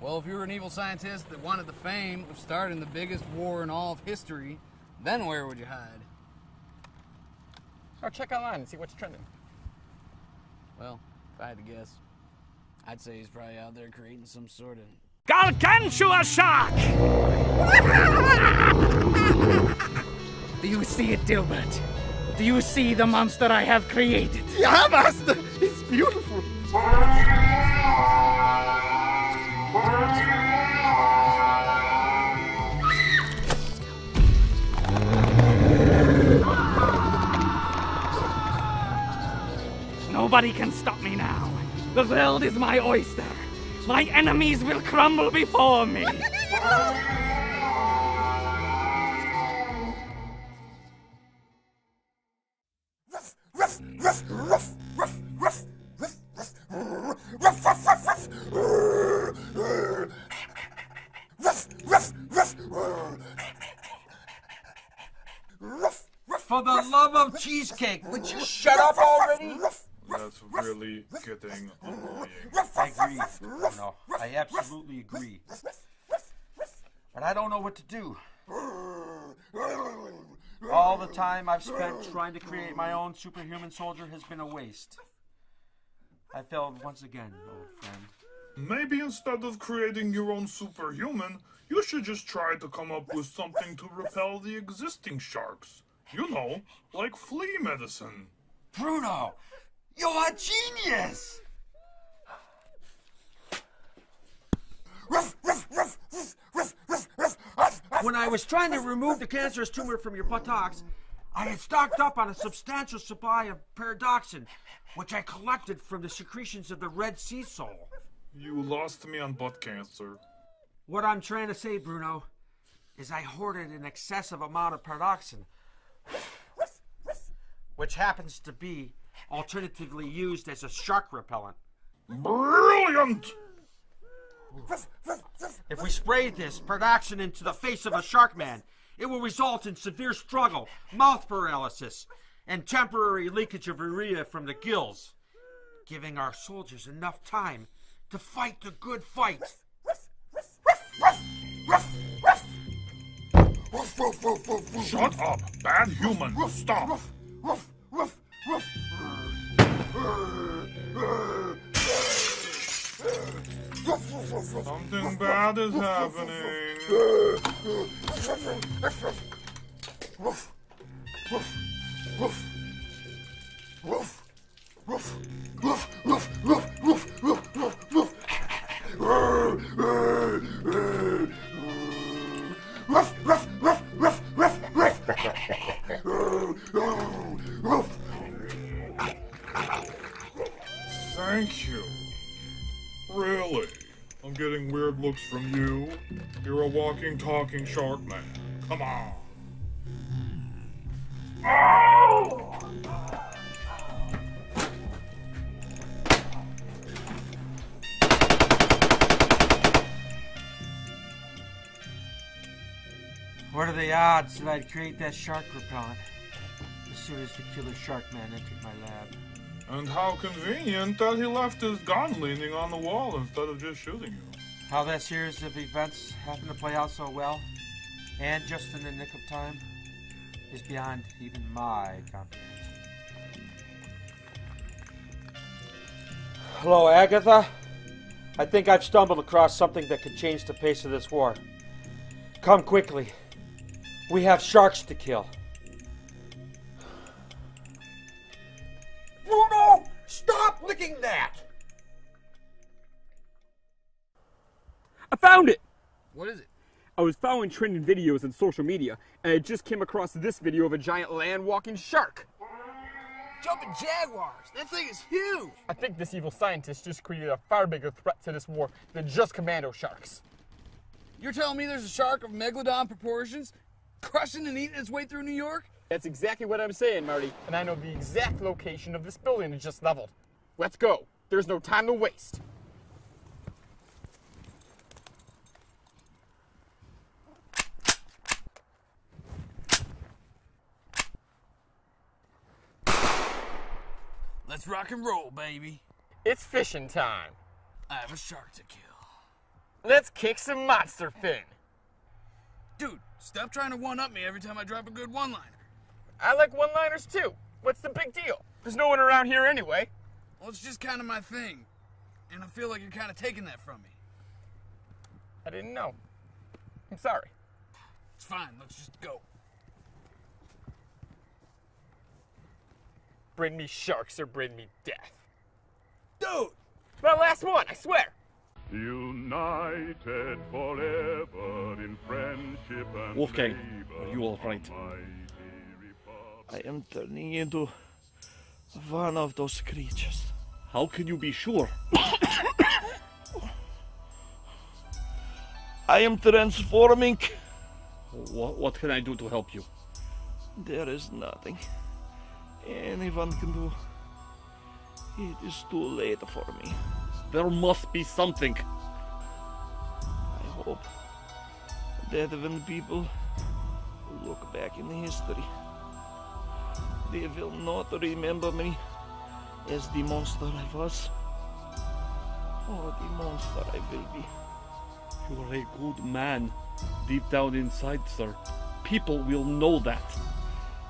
Well, if you were an evil scientist that wanted the fame of starting the biggest war in all of history, then where would you hide? Or check online and see what's trending. Well, if I had to guess, I'd say he's probably out there creating some sort of. Gargantua shark! Do you see it, Dilbert? Do you see the monster I have created? Yeah, Master! It's beautiful! Nobody can stop me now. The world is my oyster. My enemies will crumble before me. cheesecake, would you shut up already? That's really getting oh, annoying. I agree. No, I absolutely agree. But I don't know what to do. All the time I've spent trying to create my own superhuman soldier has been a waste. I failed once again, old friend. Maybe instead of creating your own superhuman, you should just try to come up with something to repel the existing sharks. You know, like flea medicine. Bruno, you're a genius! When I was trying to remove the cancerous tumor from your buttocks, I had stocked up on a substantial supply of paradoxin, which I collected from the secretions of the red sea sole. You lost me on butt cancer. What I'm trying to say, Bruno, is I hoarded an excessive amount of paradoxin, which happens to be alternatively used as a shark repellent. Brilliant! If we spray this paradoxin into the face of a shark man, it will result in severe struggle, mouth paralysis, and temporary leakage of urea from the gills, giving our soldiers enough time to fight the good fight. Shut up, bad human. Ruff, Stop. Ruff, ruff, ruff, ruff. Something bad is happening. Thank you. Really? I'm getting weird looks from you. You're a walking, talking shark man. Come on. What are the odds that I'd create that shark repellent as soon as the killer shark man entered my lab? And how convenient that he left his gun leaning on the wall instead of just shooting you. How that series of events happened to play out so well, and just in the nick of time, is beyond even my comprehension. Hello, Agatha. I think I've stumbled across something that could change the pace of this war. Come quickly. We have sharks to kill. Bruno, stop licking that! I found it! What is it? I was following trending videos on social media, and I just came across this video of a giant land walking shark. Jumping jaguars. That thing is huge. I think this evil scientist just created a far bigger threat to this war than just commando sharks. You're telling me there's a shark of megalodon proportions crushing and eating its way through New York? That's exactly what I'm saying, Marty, and I know the exact location of this building it just leveled. Let's go. There's no time to waste. Let's rock and roll, baby. It's fishing time. I have a shark to kill. Let's kick some monster fin. Dude, stop trying to one up me every time I drop a good one liner. I like one liners too. What's the big deal? There's no one around here anyway. Well, it's just kind of my thing. And I feel like you're kind of taking that from me. I didn't know. I'm sorry. It's fine, let's just go. Bring me sharks or bring me death. Dude! My last one, I swear. United forever in friendship and Wolfgang, are you all right? I am turning into one of those creatures. How can you be sure? I am transforming. What, what can I do to help you? There is nothing anyone can do. It is too late for me. There must be something. I hope that when people look back in history, they will not remember me as the monster I was, or the monster I will be. You are a good man. Deep down inside, sir. People will know that.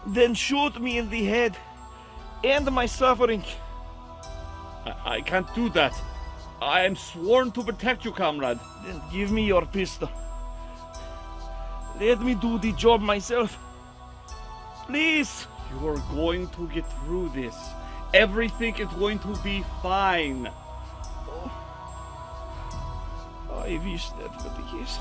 Then shoot me in the head. End my suffering. I, I can't do that. I am sworn to protect you, comrade. Then give me your pistol. Let me do the job myself. Please. You are going to get through this. Everything is going to be fine. Oh, I wish that were the case.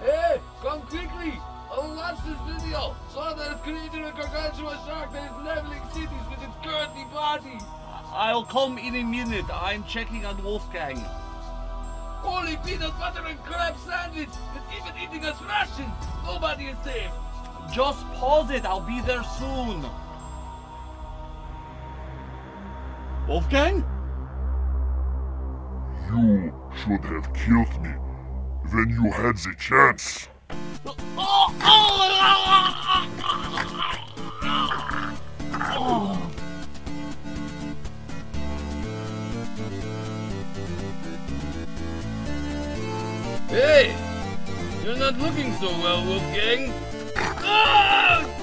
Hey, come quickly! I watched this video. Saw that it's created a gargantuan shark that is leveling cities with its girthy body. I'll come in a minute. I'm checking on Wolfgang. Holy peanut butter and crab sandwich! It's even eating us rations! Nobody is safe! Just pause it. I'll be there soon. Wolfgang? You should have killed me when you had the chance. Oh, oh, oh, Hey! You're not looking so well, Wolfgang. Ah!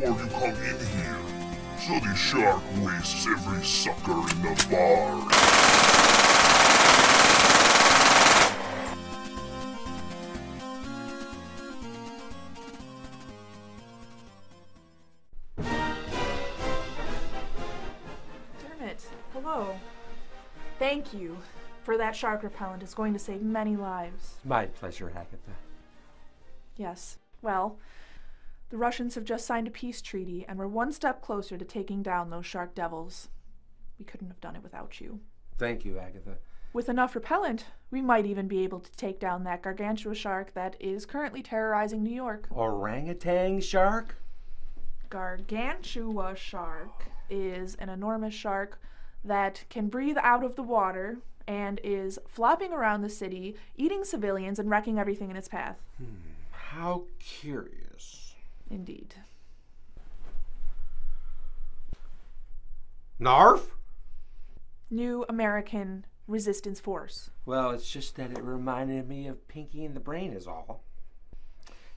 Before you come in here. So the shark wastes every sucker in the bar. Dermot, hello. Thank you for that shark repellent. It's going to save many lives. My pleasure, Agatha. Yes. Well, the Russians have just signed a peace treaty, and we're one step closer to taking down those shark devils. We couldn't have done it without you. Thank you, Agatha. With enough repellent, we might even be able to take down that gargantua shark that is currently terrorizing New York. Orangutan shark? Gargantua shark is an enormous shark that can breathe out of the water and is flopping around the city, eating civilians and wrecking everything in its path. Hmm. How curious. Indeed. Narf? New American Resistance Force. Well, it's just that it reminded me of Pinky and the Brain, is all.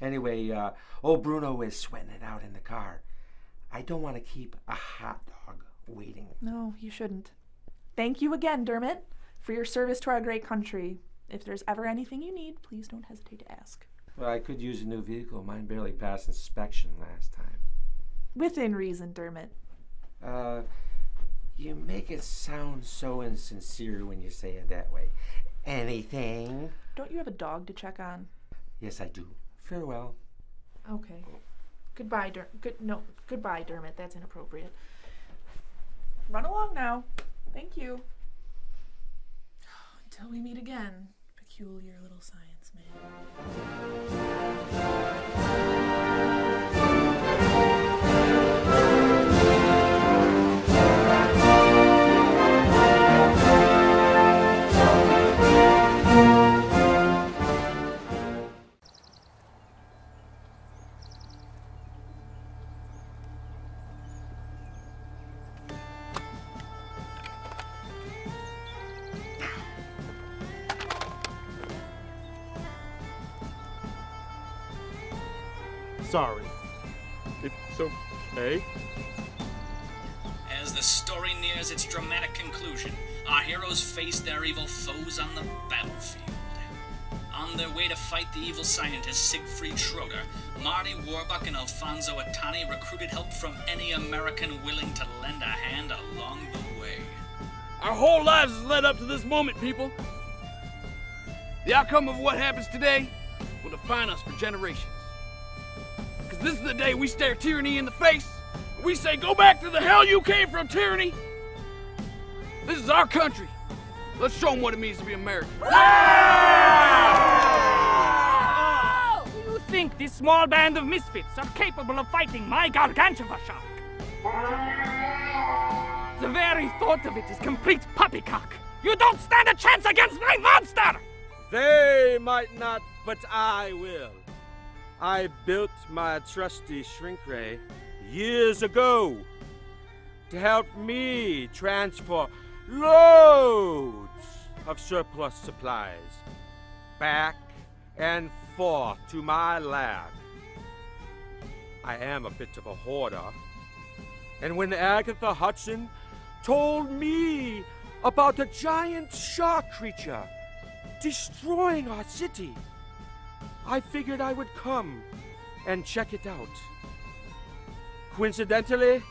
Anyway, uh, old Bruno is sweating it out in the car. I don't want to keep a hot dog waiting. No, you shouldn't. Thank you again, Dermot, for your service to our great country. If there's ever anything you need, please don't hesitate to ask. Well, I could use a new vehicle. Mine barely passed inspection last time. Within reason, Dermot. Uh, you make it sound so insincere when you say it that way. Anything? Don't you have a dog to check on? Yes, I do. Farewell. Okay. Goodbye, Der. Good. No. Goodbye, Dermot. That's inappropriate. Run along now. Thank you. Until we meet again, peculiar little science man. Sorry. It's okay. As the story nears its dramatic conclusion, our heroes face their evil foes on the battlefield. On their way to fight the evil scientist Siegfried Schroeder, Marty Warbuck and Alfonzo Itani recruited help from any American willing to lend a hand along the way. Our whole lives has led up to this moment, people. The outcome of what happens today will define us for generations. Because this is the day we stare tyranny in the face. We say, go back to the hell you came from, tyranny. This is our country. Let's show them what it means to be American. Do you think this small band of misfits are capable of fighting my gargantua shark? The very thought of it is complete poppycock. You don't stand a chance against my monster! They might not, but I will. I built my trusty shrink ray years ago to help me transfer loads of surplus supplies back and forth to my lab. I am a bit of a hoarder. And when Agatha Hudson told me about the giant shark creature destroying our city. I figured I would come and check it out. Coincidentally,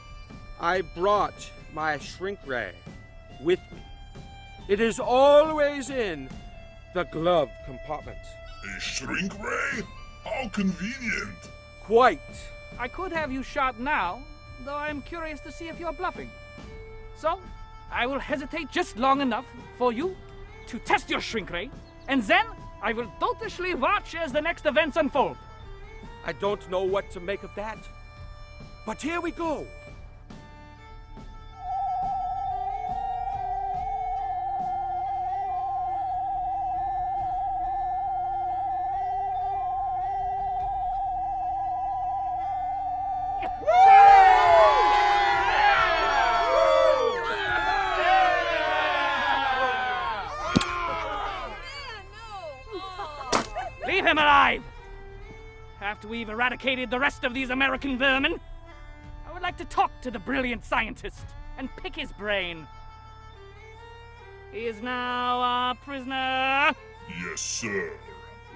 I brought my shrink ray with me. It is always in the glove compartment. A shrink ray? How convenient. Quite. I could have you shot now, though I'm curious to see if you're bluffing. So, I will hesitate just long enough for you to test your shrink ray, and then I will doltishly watch as the next events unfold. I don't know what to make of that. But here we go. Eradicated the rest of these American vermin, I would like to talk to the brilliant scientist and pick his brain. He is now our prisoner. Yes, sir.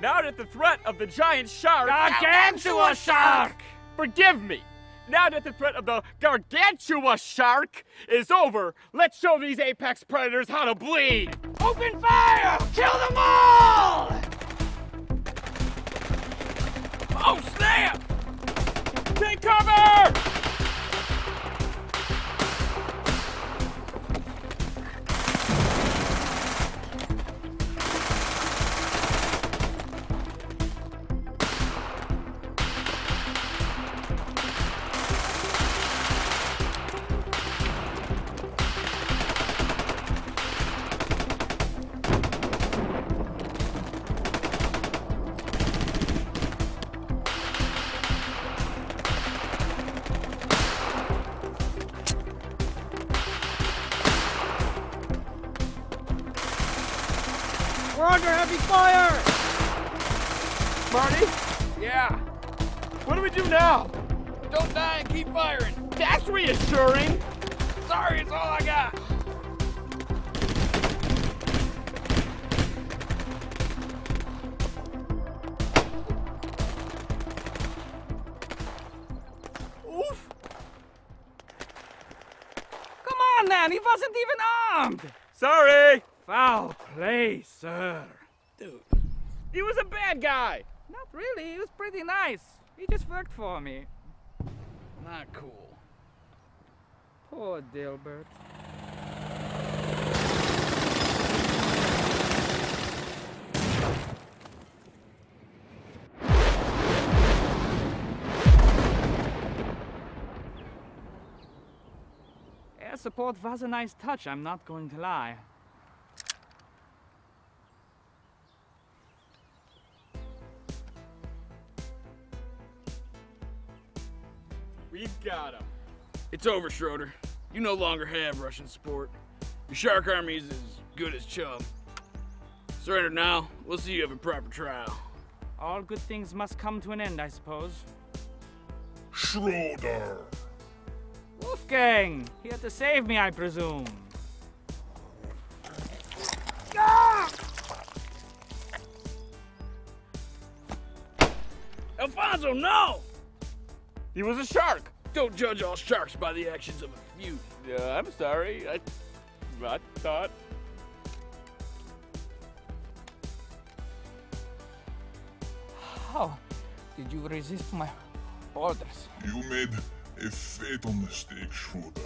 Now that the threat of the giant shark. Gargantua shark! Forgive me! Now that the threat of the Gargantua shark is over, let's show these apex predators how to bleed! Open fire! Kill them all! Oh, snap! Take cover! Really. Nice. He just worked for me. Not cool. Poor Dilbert. Air support was a nice touch, I'm not going to lie. We got him. It's over, Schroeder. You no longer have Russian support. Your shark army is as good as chum. Surrender now. We'll see you have a proper trial. All good things must come to an end, I suppose. Schroeder. Wolfgang! Here to save me, I presume. Ah! Alfonzo, no! He was a shark! Don't judge all sharks by the actions of a few. Yeah, I'm sorry. I, I thought. How did you resist my orders? You made a fatal mistake, Schroeder.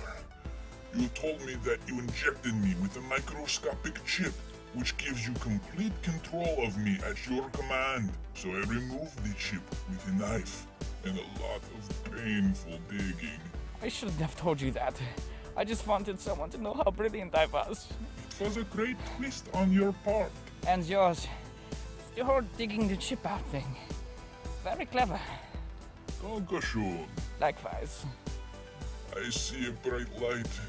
You told me that you injected me with a microscopic chip, which gives you complete control of me at your command. So I removed the chip with a knife and a lot of painful digging. I shouldn't have told you that. I just wanted someone to know how brilliant I was. It was a great twist on your part. And yours. The whole digging the chip out thing. Very clever. Dankeschön. Likewise. I see a bright light.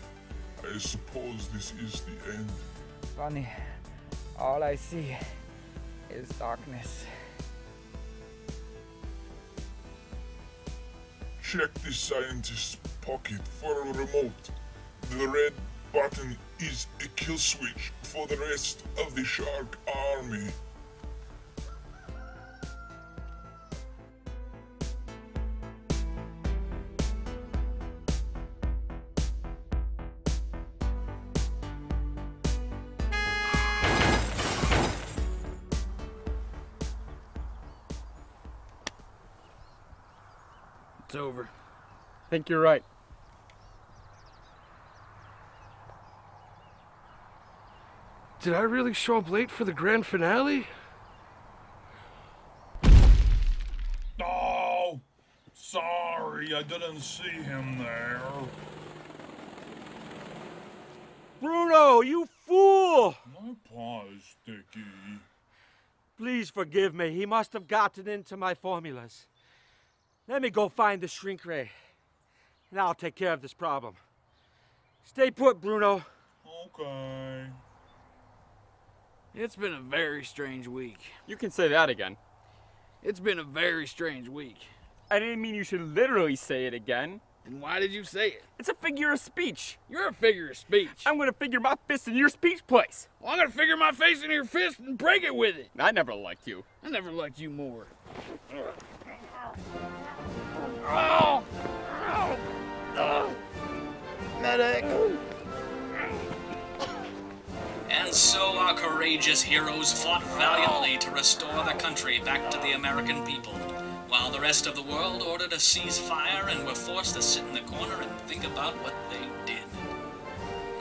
I suppose this is the end. Funny. All I see is darkness. Check the scientist's pocket for a remote. The red button is a kill switch for the rest of the shark army. It's over. I think you're right. Did I really show up late for the grand finale? Oh, sorry, I didn't see him there. Bruno, you fool! My paw is sticky. Please forgive me. He must have gotten into my formulas. Let me go find the shrink ray, and I'll take care of this problem. Stay put, Bruno. Okay. It's been a very strange week. You can say that again. It's been a very strange week. I didn't mean you should literally say it again. And why did you say it? It's a figure of speech. You're a figure of speech. I'm gonna figure my fist in your speech place. Well, I'm gonna figure my face in your fist and break it with it. I never liked you. I never liked you more. Medic! And so our courageous heroes fought valiantly to restore the country back to the American people, while the rest of the world ordered a ceasefire and were forced to sit in the corner and think about what they did.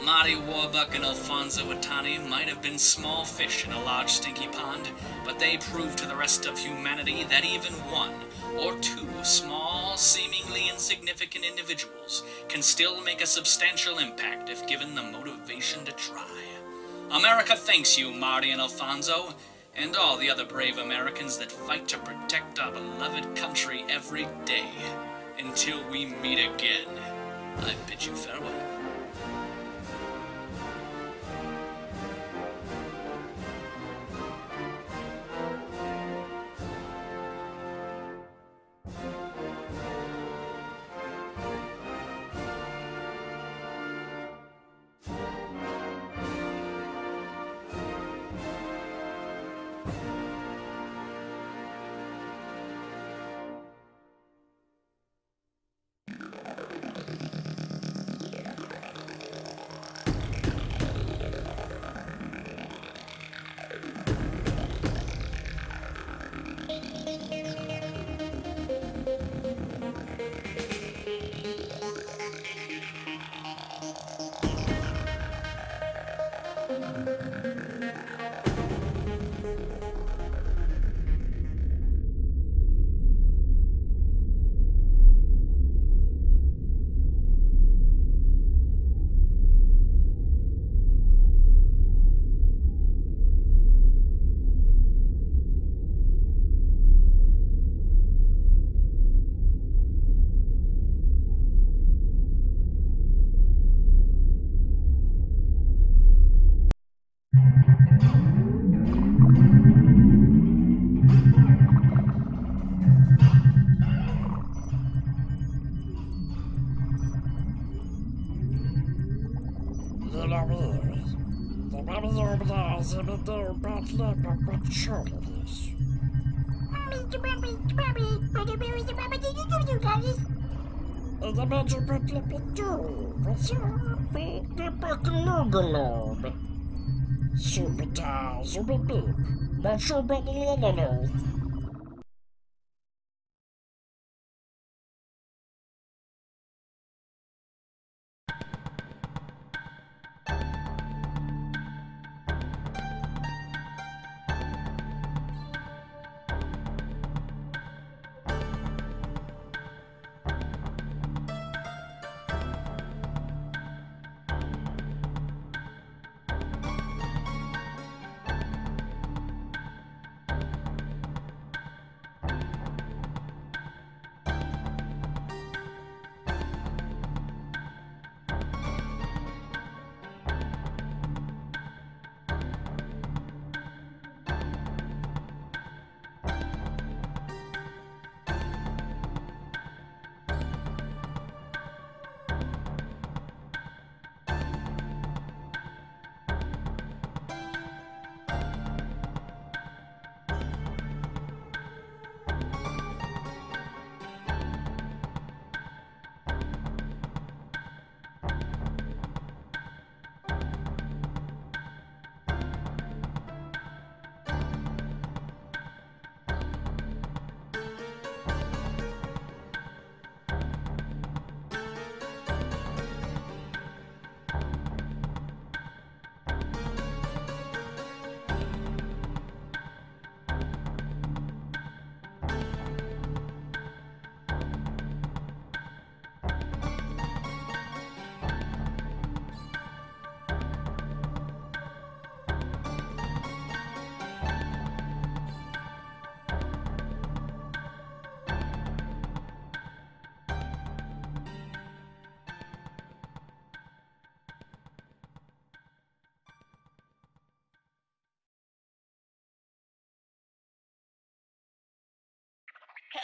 Marty Warbuck and Alfonzo Itani might have been small fish in a large stinky pond, but they proved to the rest of humanity that even one or two small, seemingly insignificant individuals can still make a substantial impact if given the motivation to try. America thanks you, Marty and Alfonso, and all the other brave Americans that fight to protect our beloved country every day. Until we meet again, I bid you farewell. labour will surely this. The magic would do was the buckaloogaloob. Super dies, super beep, but super little.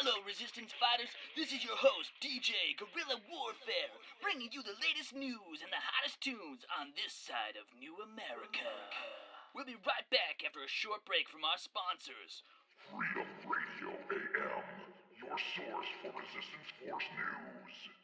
Hello, Resistance Fighters. This is your host, DJ Guerrilla Warfare, bringing you the latest news and the hottest tunes on this side of New America. We'll be right back after a short break from our sponsors. Freedom Radio AM, your source for Resistance Force news.